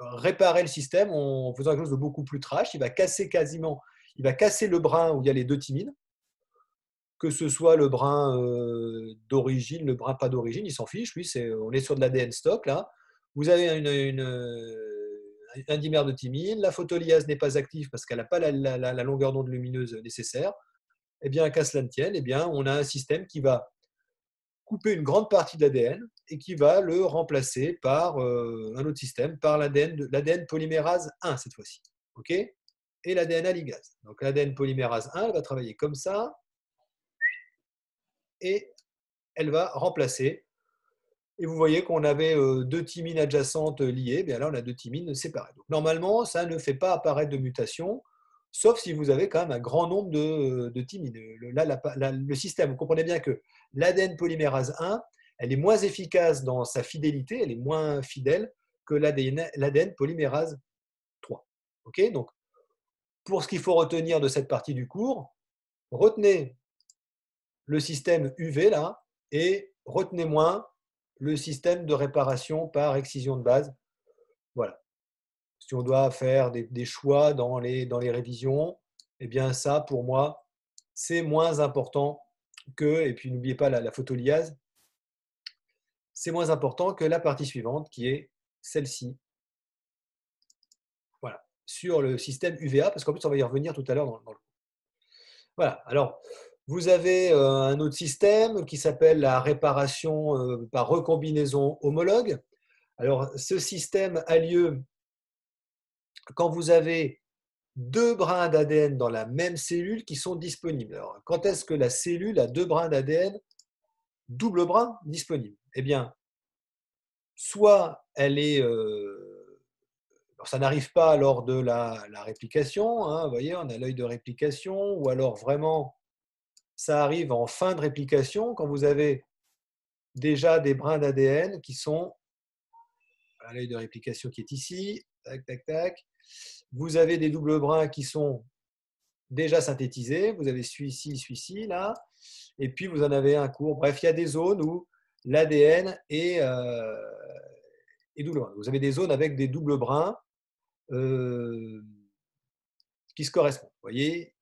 réparer le système en faisant quelque chose de beaucoup plus trash. Il va casser quasiment, il va casser le brin où il y a les deux thymines, que ce soit le brin euh, d'origine, le brin pas d'origine, il s'en fiche. Lui, c'est, on est sur de l'ADN stock là. Vous avez euh, un dimère de thymine, la photolyase n'est pas active parce qu'elle n'a pas la, longueur d'onde lumineuse nécessaire. Eh bien, qu'à cela ne tienne, eh bien, on a un système qui va couper une grande partie de l'ADN et qui va le remplacer par euh, un autre système, par l'ADN, polymérase 1 cette fois-ci. Et l'ADN ligase. Donc l'ADN polymérase 1, elle va travailler comme ça et elle va remplacer. Et vous voyez qu'on avait euh, deux thymines adjacentes liées, bien là on a deux thymines séparées. Normalement, ça ne fait pas apparaître de mutation, sauf si vous avez quand même un grand nombre de, de thymines. Là, le système, vous comprenez bien que l'ADN polymérase 1, elle est moins efficace dans sa fidélité, elle est moins fidèle que l'ADN polymérase 3. Ok? Donc, pour ce qu'il faut retenir de cette partie du cours, retenez le système UV là et retenez moins le système de réparation par excision de base. Voilà. Si on doit faire des, choix dans les, révisions, eh bien ça, pour moi, c'est moins important que, et puis n'oubliez pas la, la c'est moins important que la partie suivante qui est celle-ci. Sur le système UVA, parce qu'en plus, on va y revenir tout à l'heure dans, dans le Voilà, alors vous avez euh, un autre système qui s'appelle la réparation euh, par recombinaison homologue. Alors, ce système a lieu quand vous avez deux brins d'ADN dans la même cellule qui sont disponibles. Alors, quand est-ce que la cellule a deux brins d'ADN double brin disponibles Eh bien, soit elle est... euh, ça n'arrive pas lors de la, réplication, hein, vous voyez, on a l'œil de réplication, ou alors vraiment, ça arrive en fin de réplication, quand vous avez déjà des brins d'ADN qui sont l'œil de réplication qui est ici, tac, tac, tac. Vous avez des doubles brins qui sont déjà synthétisés. Vous avez celui-ci, celui-ci, là. Et puis, vous en avez un court. Bref, il y a des zones où l'ADN est, euh, est double brin. Vous avez des zones avec des doubles brins euh, qui se correspondent. Vous voyez,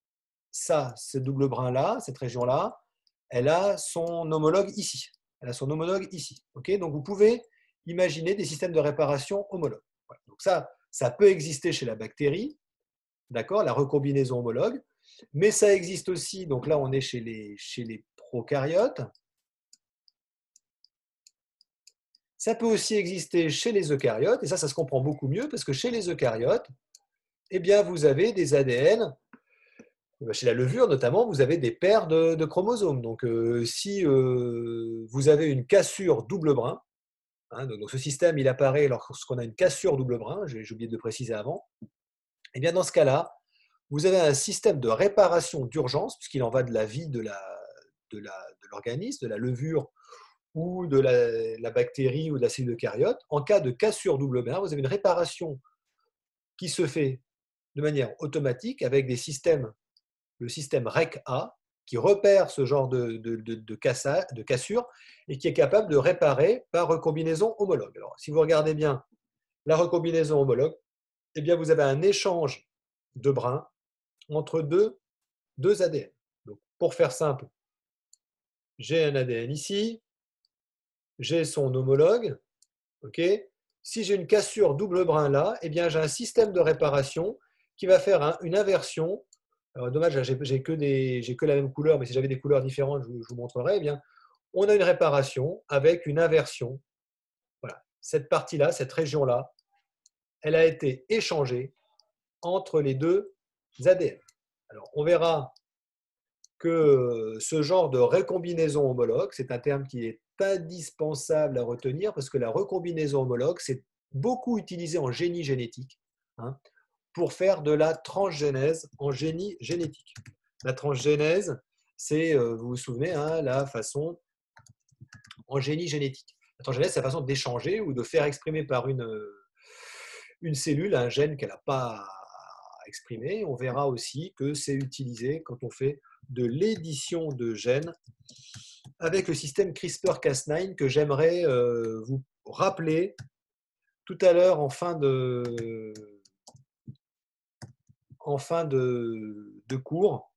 ça, ce double brin-là, cette région-là, elle a son homologue ici. Elle a son homologue ici. Ok? Donc, vous pouvez imaginer des systèmes de réparation homologues. Donc, ça, ça peut exister chez la bactérie, d'accord, la recombinaison homologue, mais ça existe aussi, donc là on est chez les, chez les prokaryotes. Ça peut aussi exister chez les eucaryotes, et ça, ça se comprend beaucoup mieux parce que chez les eucaryotes, eh bien, vous avez des ADN, chez la levure notamment, vous avez des paires de, chromosomes. Donc, euh, si euh, vous avez une cassure double brin, Hein, donc ce système, il apparaît lorsqu'on a une cassure double brin, j'ai oublié de préciser avant. Eh bien dans ce cas-là, vous avez un système de réparation d'urgence, puisqu'il en va de la vie de l'organisme, de, la levure ou de la, bactérie ou de la cellule eucaryote. En cas de cassure double brin, vous avez une réparation qui se fait de manière automatique avec des systèmes, le système REC-A, qui repère ce genre de, de, de, de, cassure et qui est capable de réparer par recombinaison homologue. Alors, si vous regardez bien la recombinaison homologue, eh bien, vous avez un échange de brins entre deux, deux ADN. Donc, pour faire simple, j'ai un ADN ici, j'ai son homologue. ok? Si j'ai une cassure double brin là, eh j'ai un système de réparation qui va faire une inversion alors, dommage, j'ai que, que la même couleur, mais si j'avais des couleurs différentes, je, vous montrerai. Eh bien, on a une réparation avec une inversion. Voilà. Cette partie-là, cette région-là, elle a été échangée entre les deux ADN. Alors, on verra que ce genre de recombinaison homologue, c'est un terme qui est indispensable à retenir parce que la recombinaison homologue, c'est beaucoup utilisé en génie génétique. Hein pour faire de la transgénèse en génie génétique. La transgénèse, c'est, euh, vous vous souvenez, hein, la façon en génie génétique. La transgénèse, c'est la façon d'échanger ou de faire exprimer par une, une cellule un gène qu'elle n'a pas exprimé. On verra aussi que c'est utilisé quand on fait de l'édition de gènes avec le système CRISPR-Cas9 que j'aimerais euh, vous rappeler tout à l'heure en fin de, en fin de, cours.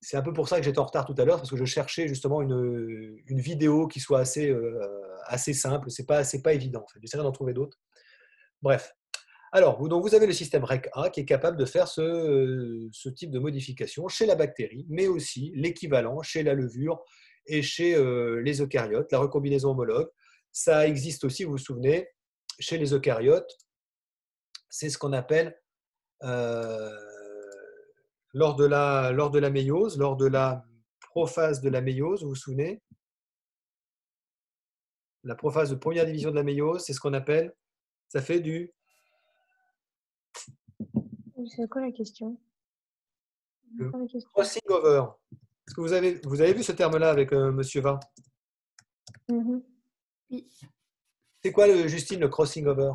C'est un peu pour ça que j'étais en retard tout à l'heure, parce que je cherchais justement une, vidéo qui soit assez, euh, assez simple. Ce n'est pas, pas évident. En. J'essaierai d'en trouver d'autres. Bref. Alors, vous, donc vous avez le système REC-A qui est capable de faire ce, ce, type de modification chez la bactérie, mais aussi l'équivalent chez la levure et chez euh, les eucaryotes, la recombinaison homologue. Ça existe aussi, vous vous souvenez, chez les eucaryotes. C'est ce qu'on appelle euh, lors de la, lors de la méiose, lors de la prophase de la méiose, vous vous souvenez? La prophase de première division de la méiose, c'est ce qu'on appelle, ça fait du... C'est quoi la question, le crossing over. Est-ce que vous avez, vous avez vu ce terme-là avec euh, Monsieur Va mm-hmm. Oui. C'est quoi, le, Justine, le crossing over?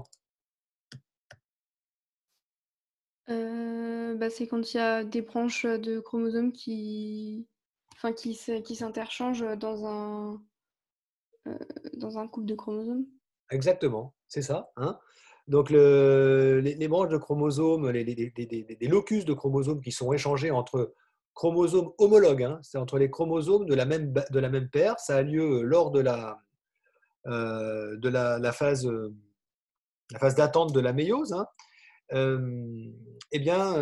Euh, bah, c'est quand il y a des branches de chromosomes qui, enfin, qui, qui s'interchangent dans un, euh, dans un couple de chromosomes. Exactement, c'est ça. Hein? Donc, le, les, branches de chromosomes, les, les, locus de chromosomes qui sont échangés entre chromosomes homologues, hein, c'est entre les chromosomes de la même, de la même paire, ça a lieu lors de la, euh, de la, phase, la phase d'attente de la méiose. Hein eh bien,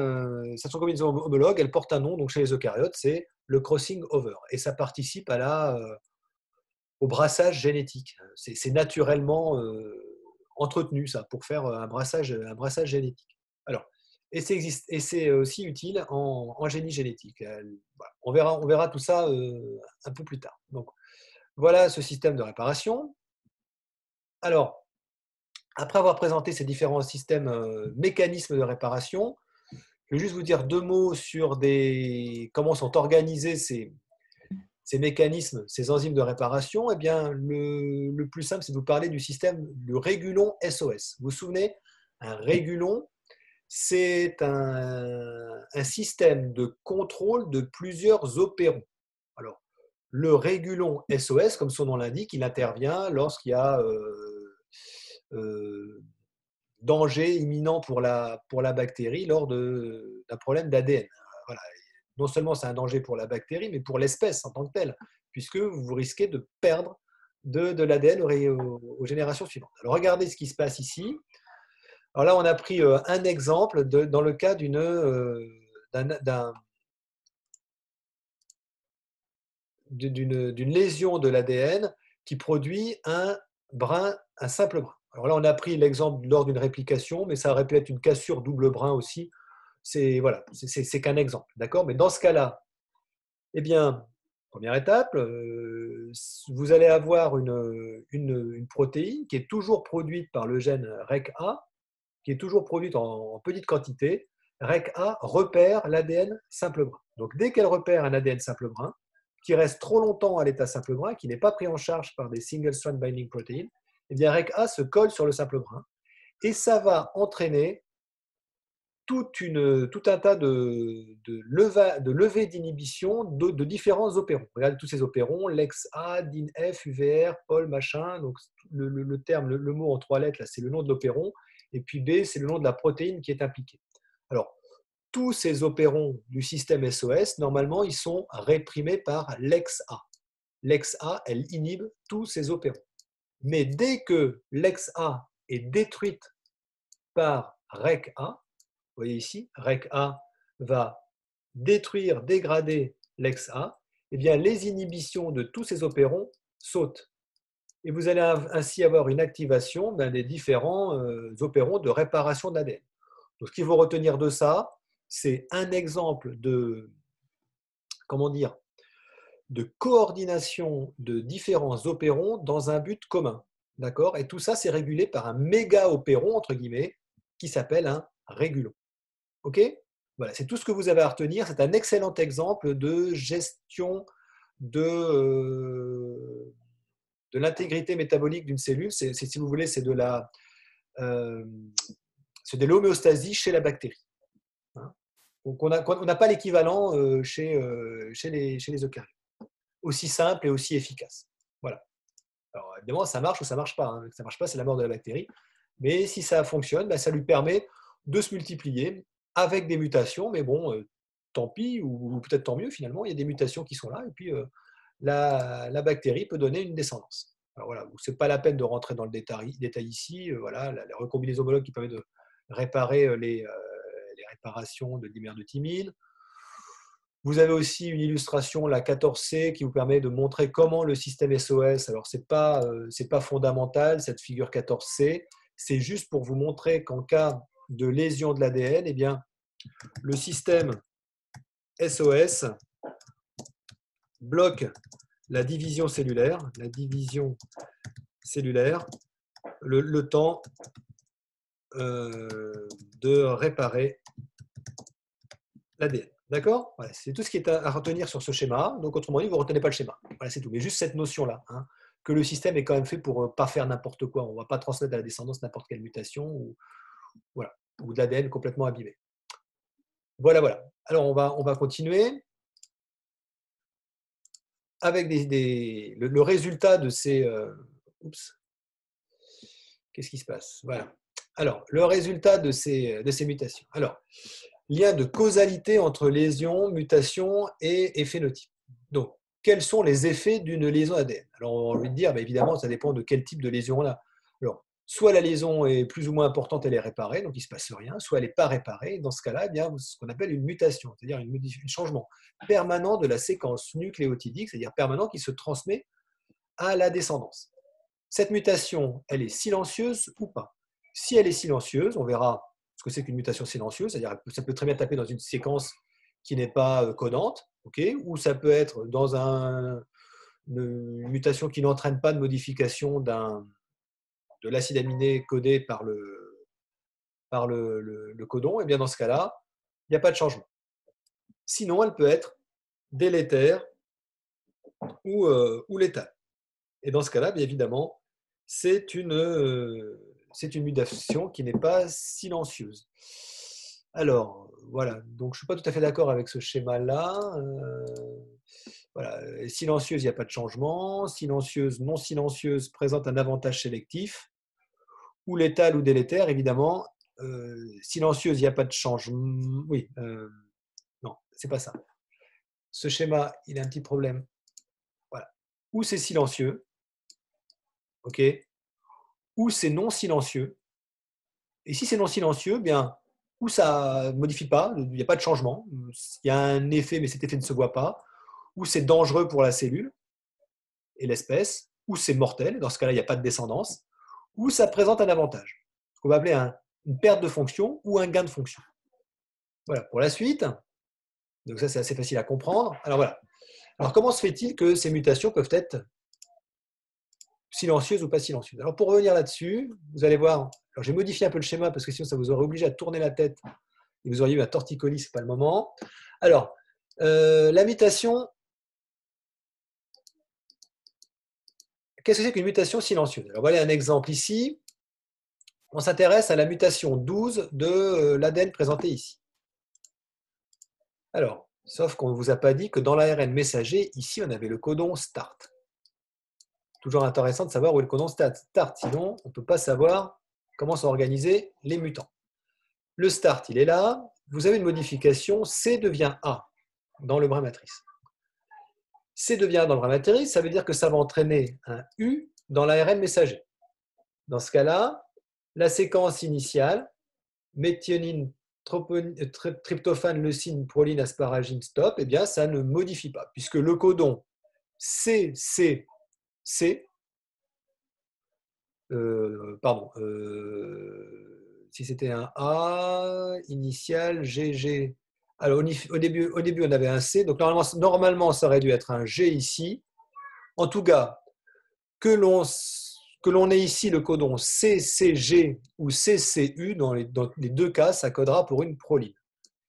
cette recombinaison homologue, elle porte un nom, donc chez les eucaryotes, c'est le crossing over. Et ça participe à la, au brassage génétique. C'est naturellement entretenu, ça, pour faire un brassage, un brassage génétique. Alors, et c'est aussi utile en, génie génétique. Euh. On, verra, tout ça euh, un peu plus tard. Donc, voilà ce système de réparation. Alors, après avoir présenté ces différents systèmes, euh, mécanismes de réparation, je vais juste vous dire deux mots sur des, comment sont organisés ces, ces mécanismes, ces enzymes de réparation. Eh bien, le, le plus simple, c'est de vous parler du système du régulon SOS. Vous vous souvenez, un régulon, c'est un, système de contrôle de plusieurs opérons. Le régulon SOS, comme son nom l'indique, il intervient lorsqu'il y a euh, euh, danger imminent pour la, bactérie lors d'un problème d'ADN. Non seulement c'est un danger pour la bactérie, mais pour l'espèce en tant que telle, puisque vous risquez de perdre de, de l'ADN aux- aux générations suivantes. Alors regardez ce qui se passe ici. Alors là, on a pris euh, un exemple dans le cas d'une euh, lésion de l'ADN qui produit un brin, un simple brin. Alors là, on a pris l'exemple lors d'une réplication, mais ça aurait pu être une cassure double brin aussi. C'est voilà, qu'un exemple, d'accord? Mais dans ce cas-là, eh bien, première étape, euh, vous allez avoir une, une- une protéine qui est toujours produite par le gène REC-A, qui est toujours produite en, petite quantité. REC-A repère l'ADN simple brin. Donc, dès qu'elle repère un ADN simple brin, qui reste trop longtemps à l'état simple brin, qui n'est pas pris en charge par des single strand binding proteins, eh bien REC-A se colle sur le simple brin et ça va entraîner tout un tas de, levées d'inhibition de, différents opérons. Regardez tous ces opérons, LEX-A, DIN-F, UVR, POL, machin. Donc, le terme, le, le mot en trois lettres, là, c'est le nom de l'opéron. Et puis B, c'est le nom de la protéine qui est impliquée. Alors, tous ces opérons du système SOS, normalement, ils sont réprimés par LEX-A. L'EX-A, elle inhibe tous ces opérons. Mais dès que l'EX-A est détruite par REC-A, vous voyez ici, REC-A va détruire, dégrader l'ex-A, eh bien, les inhibitions de tous ces opérons sautent. Et vous allez ainsi avoir une activation ben, des différents euh, opérons de réparation de l'ADN. Donc, ce qu'il faut retenir de ça, c'est un exemple de, comment dire, de coordination de différents opérons dans un but commun. D'accord? Et tout ça, c'est régulé par un méga opéron, entre guillemets, qui s'appelle un régulon. OK? Voilà, c'est tout ce que vous avez à retenir. C'est un excellent exemple de gestion de, euh, l'intégrité métabolique d'une cellule. C'est, si vous voulez, c'est de la euh, l'homéostasie chez la bactérie. Hein Donc on n'a pas l'équivalent euh, chez, euh, chez, les, chez. Aussi simple et aussi efficace. Voilà. Alors évidemment, ça marche ou ça marche pas. Hein. Ça marche pas, c'est la mort de la bactérie. Mais si ça fonctionne, ben, ça lui permet de se multiplier avec des mutations, mais bon, tant pis, ou, ou peut-être tant mieux finalement, il y a des mutations qui sont là, et puis la, bactérie peut donner une descendance. Voilà, ce n'est pas la peine de rentrer dans le détail, ici, euh, voilà, la, la recombinaison qui permet de réparer les, euh, les réparations de dimères de thymine. Vous avez aussi une illustration, la 14C, qui vous permet de montrer comment le système SOS, alors ce n'est pas, euh, pas fondamental, cette figure 14C, c'est juste pour vous montrer qu'en cas de lésion de l'ADN, eh bien, le système SOS bloque la division cellulaire, la division cellulaire, le, temps euh, de réparer l'ADN. D'accord? C'est tout ce qui est à retenir sur ce schéma. Donc, autrement dit, vous ne retenez pas le schéma. Voilà, c'est tout. Mais juste cette notion-là, hein, que le système est quand même fait pour ne pas faire n'importe quoi. On ne va pas transmettre à la descendance n'importe quelle mutation ou, voilà, ou de l'ADN complètement abîmé. Voilà, voilà. Alors, on va, on va continuer avec des, le, résultat de ces... Euh. Qu'est-ce qui se passe? Voilà. Alors, le résultat de ces, mutations. Alors, lien de causalité entre lésion, mutation et, et phénotype. Donc, quels sont les effets d'une lésion ADN Alors, on va de dire, bah, évidemment, ça dépend de quel type de lésion on a. soit la lésion est plus ou moins importante, elle est réparée, donc il ne se passe rien, soit elle n'est pas réparée. Dans ce cas-là, eh bien, ce qu'on appelle une mutation, c'est-à-dire un changement permanent de la séquence nucléotidique, c'est-à-dire permanent qui se transmet à la descendance. Cette mutation, elle est silencieuse ou pas? Si elle est silencieuse, on verra ce que c'est qu'une mutation silencieuse, c'est-à-dire ça peut très bien taper dans une séquence qui n'est pas euh, codante, ou ça peut être dans un, une mutation qui n'entraîne pas de modification d'un, de l'acide aminé codé par le, par le, codon, et bien dans ce cas-là, il n'y a pas de changement. Sinon, elle peut être délétère ou, euh, ou létale. Et dans ce cas-là, bien évidemment, c'est une, euh, une mutation qui n'est pas silencieuse. Alors, voilà, donc je ne suis pas tout à fait d'accord avec ce schéma-là. Euh, voilà. Silencieuse, il n'y a pas de changement. Silencieuse, non silencieuse présente un avantage sélectif. Ou létale ou délétère, évidemment. Euh, silencieuse, il n'y a pas de changement. Oui, euh, non, c'est pas ça. Ce schéma, il a un petit problème. Voilà. Ou c'est silencieux, ok, ou c'est non silencieux. Et si c'est non silencieux, bien, ou ça ne modifie pas, il n'y a pas de changement, il y a un effet, mais cet effet ne se voit pas, ou c'est dangereux pour la cellule et l'espèce, ou c'est mortel, dans ce cas-là, il n'y a pas de descendance, ou ça présente un avantage, ce qu'on va appeler une perte de fonction ou un gain de fonction. Voilà, pour la suite, donc ça c'est assez facile à comprendre. Alors voilà. Alors comment se fait-il que ces mutations peuvent être silencieuse ou pas silencieuse. Alors pour revenir là-dessus, vous allez voir, alors j'ai modifié un peu le schéma parce que sinon ça vous aurait obligé à tourner la tête et vous auriez eu un torticolis, ce n'est pas le moment. Alors, euh, la mutation, qu'est-ce que c'est qu'une mutation silencieuse? Alors voilà un exemple ici. On s'intéresse à la mutation 12 de euh, l'ADN présenté ici. Alors, sauf qu'on ne vous a pas dit que dans l'ARN messager, ici, on avait le codon START toujours intéressant de savoir où est le codon start. Sinon, on ne peut pas savoir comment sont organisés les mutants. Le start, il est là. Vous avez une modification, C devient A dans le bras matrice. C devient dans le bras matrice, ça veut dire que ça va entraîner un U dans l'ARN messager. Dans ce cas-là, la séquence initiale, méthionine, tryptophane, leucine, proline, asparagine, stop, eh bien, ça ne modifie pas, puisque le codon CC C, euh, pardon, euh, si c'était un A, initial, GG. Alors au début, au début, on avait un C, donc normalement, normalement ça aurait dû être un G ici. En tout cas, que l'on ait ici le codon CCG ou CCU, dans les, dans les, deux cas, ça codera pour une proline.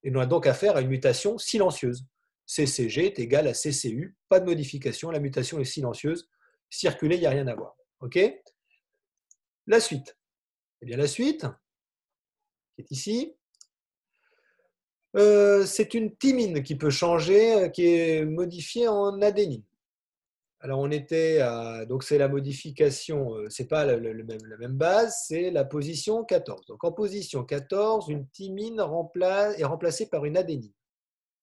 Et on a donc affaire à une mutation silencieuse. CCG est égal à CCU, pas de modification, la mutation est silencieuse circuler, il n'y a rien à voir. OK? La suite. Eh bien, la suite, qui est ici, euh, c'est une thymine qui peut changer, euh, qui est modifiée en adénine. Alors, on était à, donc c'est la modification, euh, c'est pas la même base, c'est la position 14. Donc, en position 14, une thymine est remplacée par une adénine.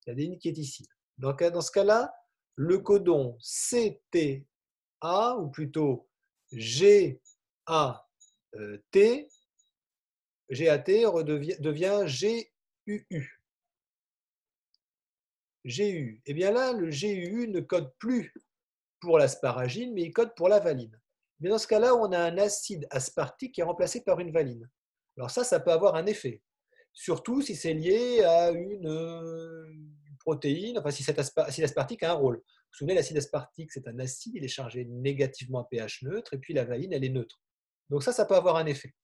L'adénine qui est ici. Donc, dans ce cas-là, le codon CT a, ou plutôt GAT, GAT devient GUU. GU. Et bien là, le GUU ne code plus pour l'asparagine, mais il code pour la valine. Mais dans ce cas-là, on a un acide aspartique qui est remplacé par une valine. Alors ça, ça peut avoir un effet. Surtout si c'est lié à une protéine, enfin si cet acide aspartique a un rôle. Vous vous souvenez, l'acide aspartique, c'est un acide, il est chargé négativement à pH neutre, et puis la valine, elle est neutre. Donc ça, ça peut avoir un effet.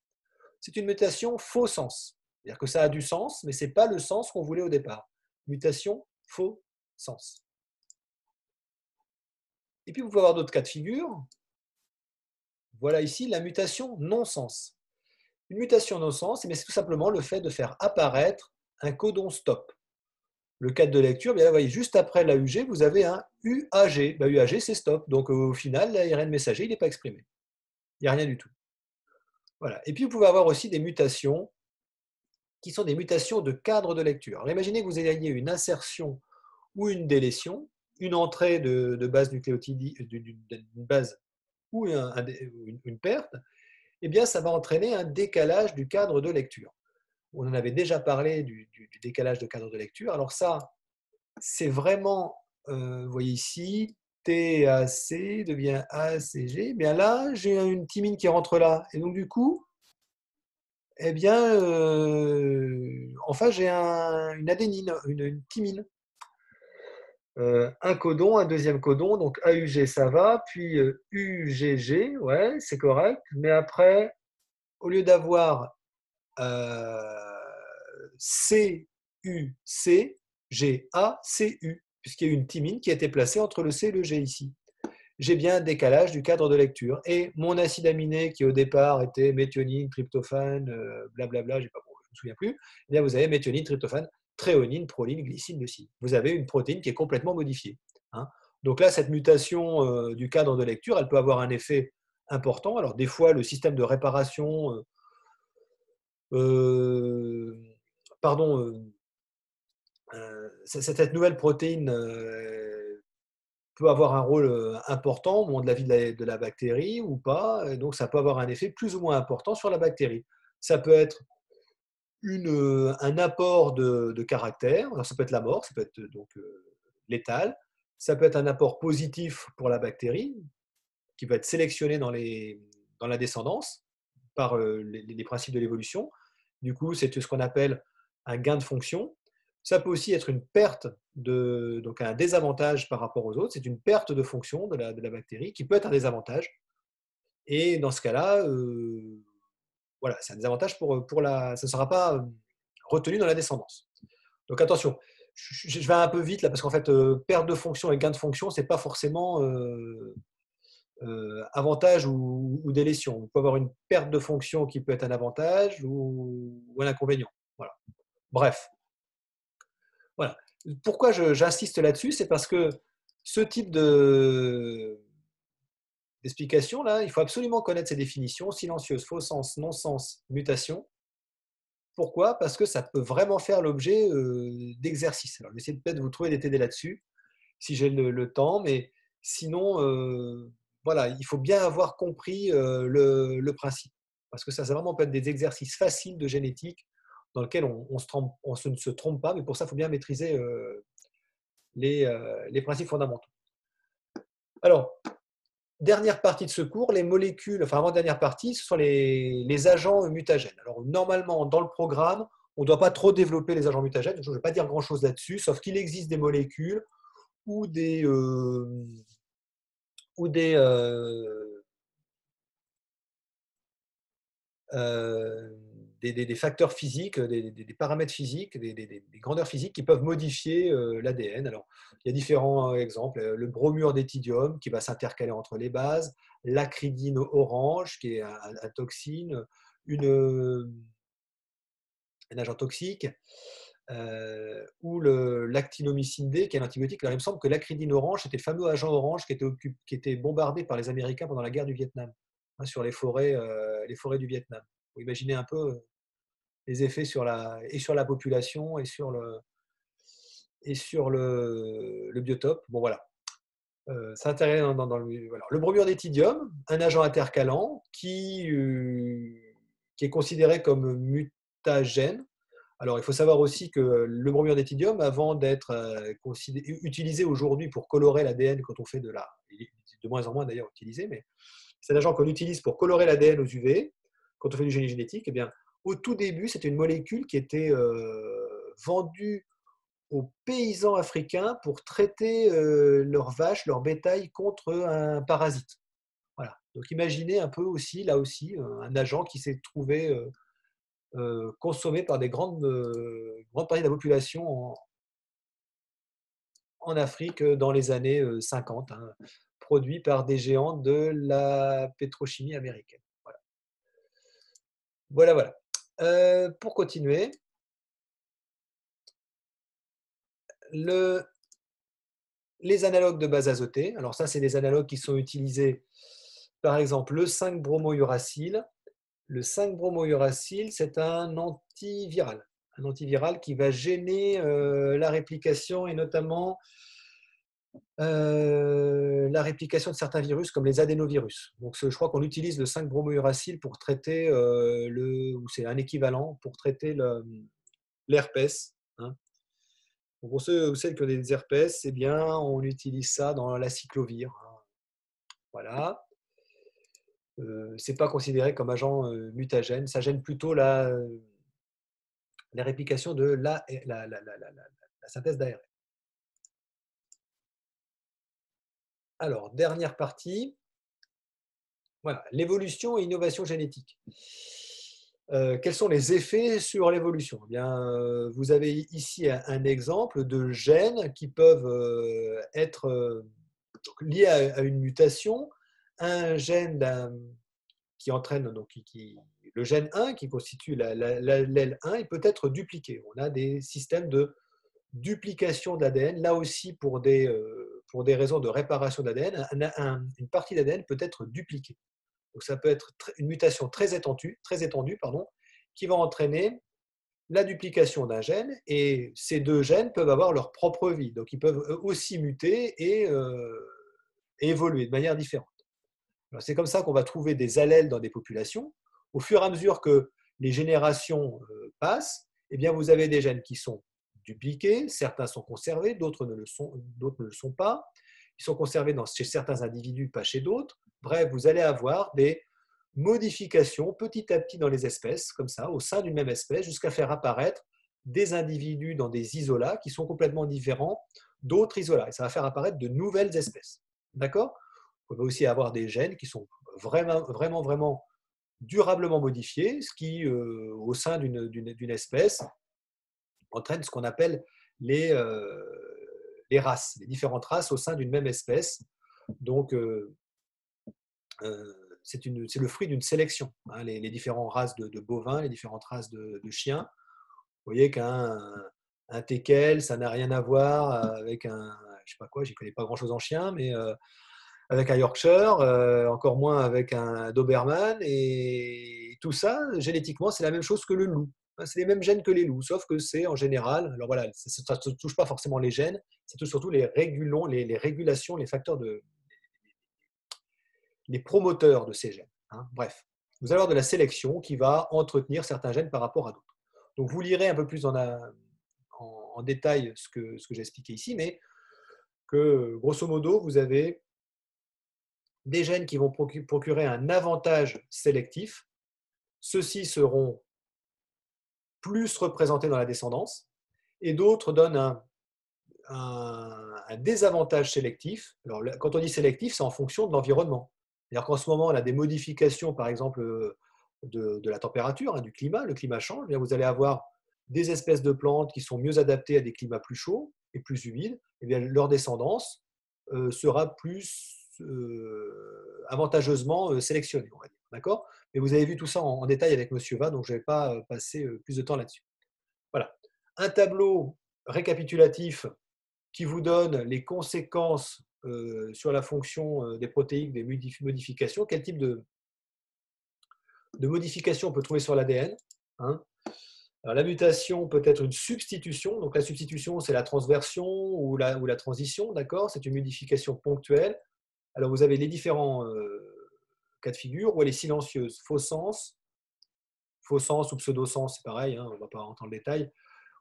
C'est une mutation faux sens. C'est-à-dire que ça a du sens, mais ce n'est pas le sens qu'on voulait au départ. Mutation faux sens. Et puis, vous pouvez avoir d'autres cas de figure. Voilà ici la mutation non-sens. Une mutation non-sens, eh c'est tout simplement le fait de faire apparaître un codon stop le cadre de lecture, bien, vous voyez, juste après l'AUG, vous avez un UAG. Ben, UAG, c'est stop. Donc au final, l'ARN messager, il n'est pas exprimé. Il n'y a rien du tout. Voilà. Et puis vous pouvez avoir aussi des mutations qui sont des mutations de cadre de lecture. Alors, imaginez que vous ayez une insertion ou une délétion, une entrée de, base nucléotidique, d'une base ou une, perte, eh bien, ça va entraîner un décalage du cadre de lecture on en avait déjà parlé du, décalage de cadre de lecture. Alors ça, c'est vraiment, euh, vous voyez ici, TAC devient ACG. Bien là, j'ai une timine qui rentre là. Et donc du coup, Eh bien, euh, en face, j'ai un- une adénine, une, une thymine. Euh, un codon, un deuxième codon, donc AUG, ça va, puis euh, UGG, ouais, c'est correct, mais après, au lieu d'avoir euh, CUC, j'ai ACU, puisqu'il y a une thymine qui a été placée entre le C et le G ici. J'ai bien un décalage du cadre de lecture. Et mon acide aminé, qui au départ était méthionine, tryptophane, euh, blablabla, je ne me souviens plus, eh vous avez méthionine, tryptophane, tréonine, proline, glycine, leucine. Vous avez une protéine qui est complètement modifiée. hein. Donc là, cette mutation euh, du cadre de lecture, elle peut avoir un effet important. Alors des fois, le système de réparation, euh, pardon, cette nouvelle protéine peut avoir un rôle euh, important au moment de la vie de la, bactérie ou pas. Donc, ça peut avoir un effet plus ou moins important sur la bactérie. Ça peut être une, euh, un apport de, caractère. Ça peut être la mort, ça peut être euh, donc euh, létal. Ça peut être un apport positif pour la bactérie qui va être sélectionné dans, les, dans la descendance par les principes de l'évolution. Du coup, c'est ce qu'on appelle un gain de fonction. Ça peut aussi être une perte, de, donc un désavantage par rapport aux autres. C'est une perte de fonction de la, bactérie qui peut être un désavantage. Et dans ce cas-là, euh, voilà, c'est un désavantage pour, pour la. Ça ne sera pas euh, retenu dans la descendance. Donc attention, je, vais un peu vite là parce qu'en fait, euh, perte de fonction et gain de fonction, c'est pas forcément avantage ou, ou délétion. On peut avoir une perte de fonction qui peut être un avantage ou, ou un inconvénient. Voilà. Bref. Voilà. Pourquoi j'insiste là-dessus C'est parce que ce type de d'explication là, il faut absolument connaître ces définitions silencieuse, faux sens, non sens, mutation. Pourquoi? Parce que ça peut vraiment faire l'objet euh, d'exercices. Alors, je vais essayer de peut-être vous trouver des TD là-dessus, si j'ai le, le temps, mais sinon, euh, voilà, il faut bien avoir compris euh, le, le principe. Parce que ça, ça vraiment peut être des exercices faciles de génétique dans lesquels on, ne se trompe pas, mais pour ça, il faut bien maîtriser euh, les, euh, les principes fondamentaux. Alors, dernière partie de ce cours, les molécules, enfin avant-dernière partie, ce sont les, agents mutagènes. Alors normalement, dans le programme, on ne doit pas trop développer les agents mutagènes, je ne vais pas dire grand-chose là-dessus, sauf qu'il existe des molécules ou des, euh, ou des, des, facteurs physiques, des, paramètres physiques, des, grandeurs physiques qui peuvent modifier euh, l'ADN. Alors, il y a différents euh, exemples. Euh, Le bromure d'éthidium qui va s'intercaler entre les bases, l'acridine orange qui est un, toxine, un agent toxique, ou l'actinomycine D qui est un antibiotique. Alors, il me semble que l'acridine orange, c'était le fameux agent orange qui était, était bombardé par les Américains pendant la guerre du Vietnam, hein, sur les forêts, les forêts du Vietnam. Vous imaginez un peu les effets sur la, et sur la population et sur le, et sur le, le biotope. Bon, voilà. Euh, ça intéresse dans, le, le bromure d'éthidium, un agent intercalant qui, euh, qui est considéré comme mutagène. Alors, il faut savoir aussi que le bromure d'éthidium, avant d'être euh, utilisé aujourd'hui pour colorer l'ADN quand on fait de la. Est de moins en moins d'ailleurs utilisé, mais c'est un agent qu'on utilise pour colorer l'ADN aux UV quand on fait du génie génétique. Eh bien, au tout début, c'était une molécule qui était euh, vendue aux paysans africains pour traiter euh, leurs vaches, leur bétail contre un parasite. Voilà. Donc imaginez un peu aussi, là aussi, euh, un agent qui s'est trouvé consommé par des grandes, grandes parties de la population en, Afrique dans les années euh, 50, hein, produit par des géants de la pétrochimie américaine. Voilà. voilà. Euh, pour continuer, le, les analogues de base azotée. Alors ça, c'est des analogues qui sont utilisés, par exemple, le 5-bromouracile. Le 5-bromouracile, c'est un antiviral. Un antiviral qui va gêner euh, la réplication et notamment euh, la réplication de certains virus comme les adénovirus. Donc je crois qu'on utilise le 5-bromouracile pour traiter euh, le, c'est un équivalent pour traiter l'herpès. hein. Pour ceux ou celles qui ont des herpès, eh bien, on utilise ça dans la cyclovir. hein. Voilà. euh, c'est pas considéré comme agent mutagène. Ça gêne plutôt la, réplication de la- la synthèse d'ARN. Alors, dernière partie. Voilà, l'évolution et innovation génétique. Euh, quels sont les effets sur l'évolution? Eh euh, Vous avez ici un, exemple de gènes qui peuvent euh, être liés à, une mutation. Un gène qui entraîne donc, le gène 1 qui constitue la- la- la- l'aile 1, il peut être dupliqué. On a des systèmes de duplication de l'ADN, là aussi pour des, pour des raisons de réparation d'ADN, une partie d'ADN peut être dupliquée. Donc ça peut être tr- une mutation très étendue, très étendue pardon, qui va entraîner la duplication d'un gène et ces deux gènes peuvent avoir leur propre vie. Donc ils peuvent aussi muter et, euh, évoluer de manière différente. C'est comme ça qu'on va trouver des allèles dans des populations. Au fur et à mesure que les générations euh, passent, eh bien, vous avez des gènes qui sont dupliqués, certains sont conservés, d'autres ne, le sont, ne le sont pas. Ils sont conservés chez certains individus, pas chez d'autres. Bref, vous allez avoir des modifications petit à petit dans les espèces, comme ça, au sein d'une même espèce, jusqu'à faire apparaître des individus dans des isolats qui sont complètement différents d'autres isolats. Et ça va faire apparaître de nouvelles espèces. D'accord? On va aussi avoir des gènes qui sont vraiment, vraiment, vraiment durablement modifiés, ce qui, euh, au sein d'une espèce, entraîne ce qu'on appelle les, euh, les races, les différentes races au sein d'une même espèce. Donc, euh, euh, c'est le fruit d'une sélection. hein, les, les différentes races de, bovins, les différentes races de, chiens. Vous voyez qu'un un ça n'a rien à voir avec un, je sais pas quoi, j'y connais pas grand-chose en chien, mais euh, avec un Yorkshire, euh, encore moins avec un Doberman, et tout ça, génétiquement, c'est la même chose que le loup. Hein, C'est les mêmes gènes que les loups, sauf que c'est en général, alors voilà, ça ne touche pas forcément les gènes, c'est tout- surtout les, régulons, les, régulations, les facteurs de. les promoteurs de ces gènes. hein. Bref, vous allez avoir de la sélection qui va entretenir certains gènes par rapport à d'autres. Donc vous lirez un peu plus en, détail ce que, ce que j'ai expliqué ici, mais que grosso modo, vous avez des gènes qui vont procu- procurer un avantage sélectif. Ceux-ci seront plus représentés dans la descendance et d'autres donnent un, désavantage sélectif. Alors, quand on dit sélectif, c'est en fonction de l'environnement. C'est-à-dire qu'en ce moment, on a des modifications, par exemple, de, la température, hein, du climat. Le climat change. Eh vous allez avoir des espèces de plantes qui sont mieux adaptées à des climats plus chauds et plus humides. Eh bien, leur descendance euh, sera plus euh, avantageusement euh, sélectionnée, on va dire. D'accord? Mais vous avez vu tout ça en, détail avec Monsieur Va, donc je ne vais pas euh, passer euh, plus de temps là-dessus. Voilà. Un tableau récapitulatif qui vous donne les conséquences euh, sur la fonction des protéines, des modif- modifications. Quel type de, de modification on peut trouver sur l'ADN hein? La mutation peut être une substitution. Donc la substitution, c'est la transversion ou la, ou la transition, d'accord? C'est une modification ponctuelle. Alors vous avez les différents cas de figure où elle est silencieuse, faux sens, faux sens ou pseudo-sens, c'est pareil, hein, on ne va pas rentrer dans le détail,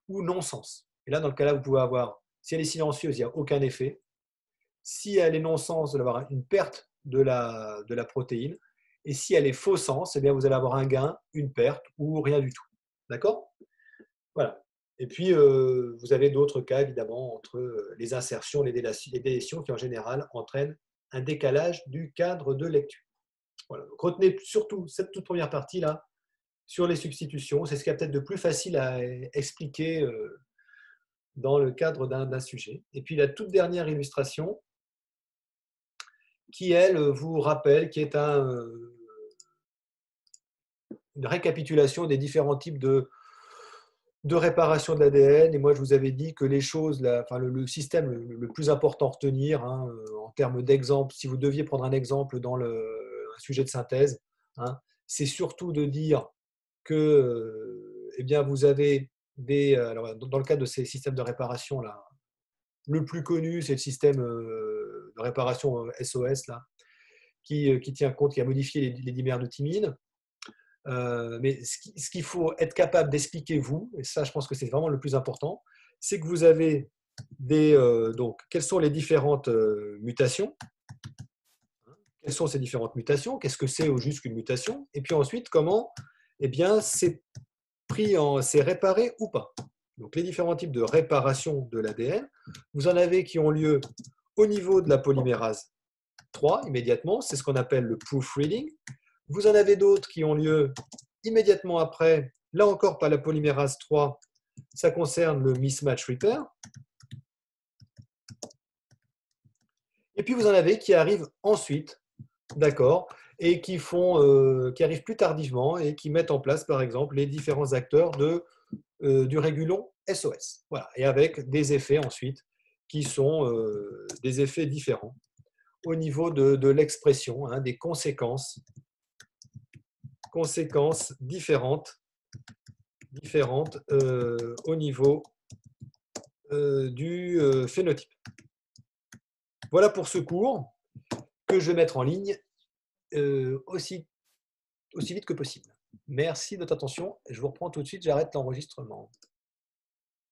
ou non-sens. Et là, dans le cas-là, vous pouvez avoir, si elle est silencieuse, il n'y a aucun effet. Si elle est non-sens, vous allez avoir une perte de la, de la protéine. Et si elle est faux sens, eh bien, vous allez avoir un gain, une perte ou rien du tout. D'accord? Voilà. Et puis, euh, vous avez d'autres cas, évidemment, entre euh, les insertions, les délétions qui, en général, entraînent un décalage du cadre de lecture. Retenez surtout cette toute première partie-là sur les substitutions. C'est ce qui est peut-être de plus facile à expliquer euh, dans le cadre d'un sujet. Et puis, la toute dernière illustration, qui, elle, vous rappelle, qui est euh, une récapitulation des différents types de, réparation de l'ADN. Et moi, je vous avais dit que les choses, le, système le, plus important à retenir hein, euh, en termes d'exemple, si vous deviez prendre un exemple dans le, sujet de synthèse, hein, c'est surtout de dire que euh, eh bien, vous avez des. euh, Alors, dans le cadre de ces systèmes de réparation, là, le plus connu, c'est le système euh, de réparation SOS, là, qui, qui tient compte, qui a modifié les, dimères de thymine. Mais ce qui- ce qu'il faut être capable d'expliquer, vous, et ça, je pense que c'est vraiment le plus important, c'est que vous avez des. donc, quelles sont les différentes mutations quelles sont ces différentes mutations, qu'est-ce que c'est au juste qu'une mutation, et puis ensuite comment eh c'est en, c'est réparé ou pas. Donc les différents types de réparation de l'ADN, vous en avez qui ont lieu au niveau de la polymérase 3 immédiatement, c'est ce qu'on appelle le proofreading. Vous en avez d'autres qui ont lieu immédiatement après, là encore pas la polymérase 3, ça concerne le mismatch repair. Et puis vous en avez qui arrivent ensuite, d'accord, et qui font, euh, qui arrivent plus tardivement et qui mettent en place, par exemple, les différents acteurs euh, du régulon SOS. Voilà, et avec des effets ensuite qui sont euh, des effets différents au niveau de, l'expression, hein, des conséquences, conséquences différentes, différentes au niveau du phénotype. Voilà pour ce cours que je vais mettre en ligne euh, aussi, aussi vite que possible. Merci de votre attention. Je vous reprends tout de suite, j'arrête l'enregistrement.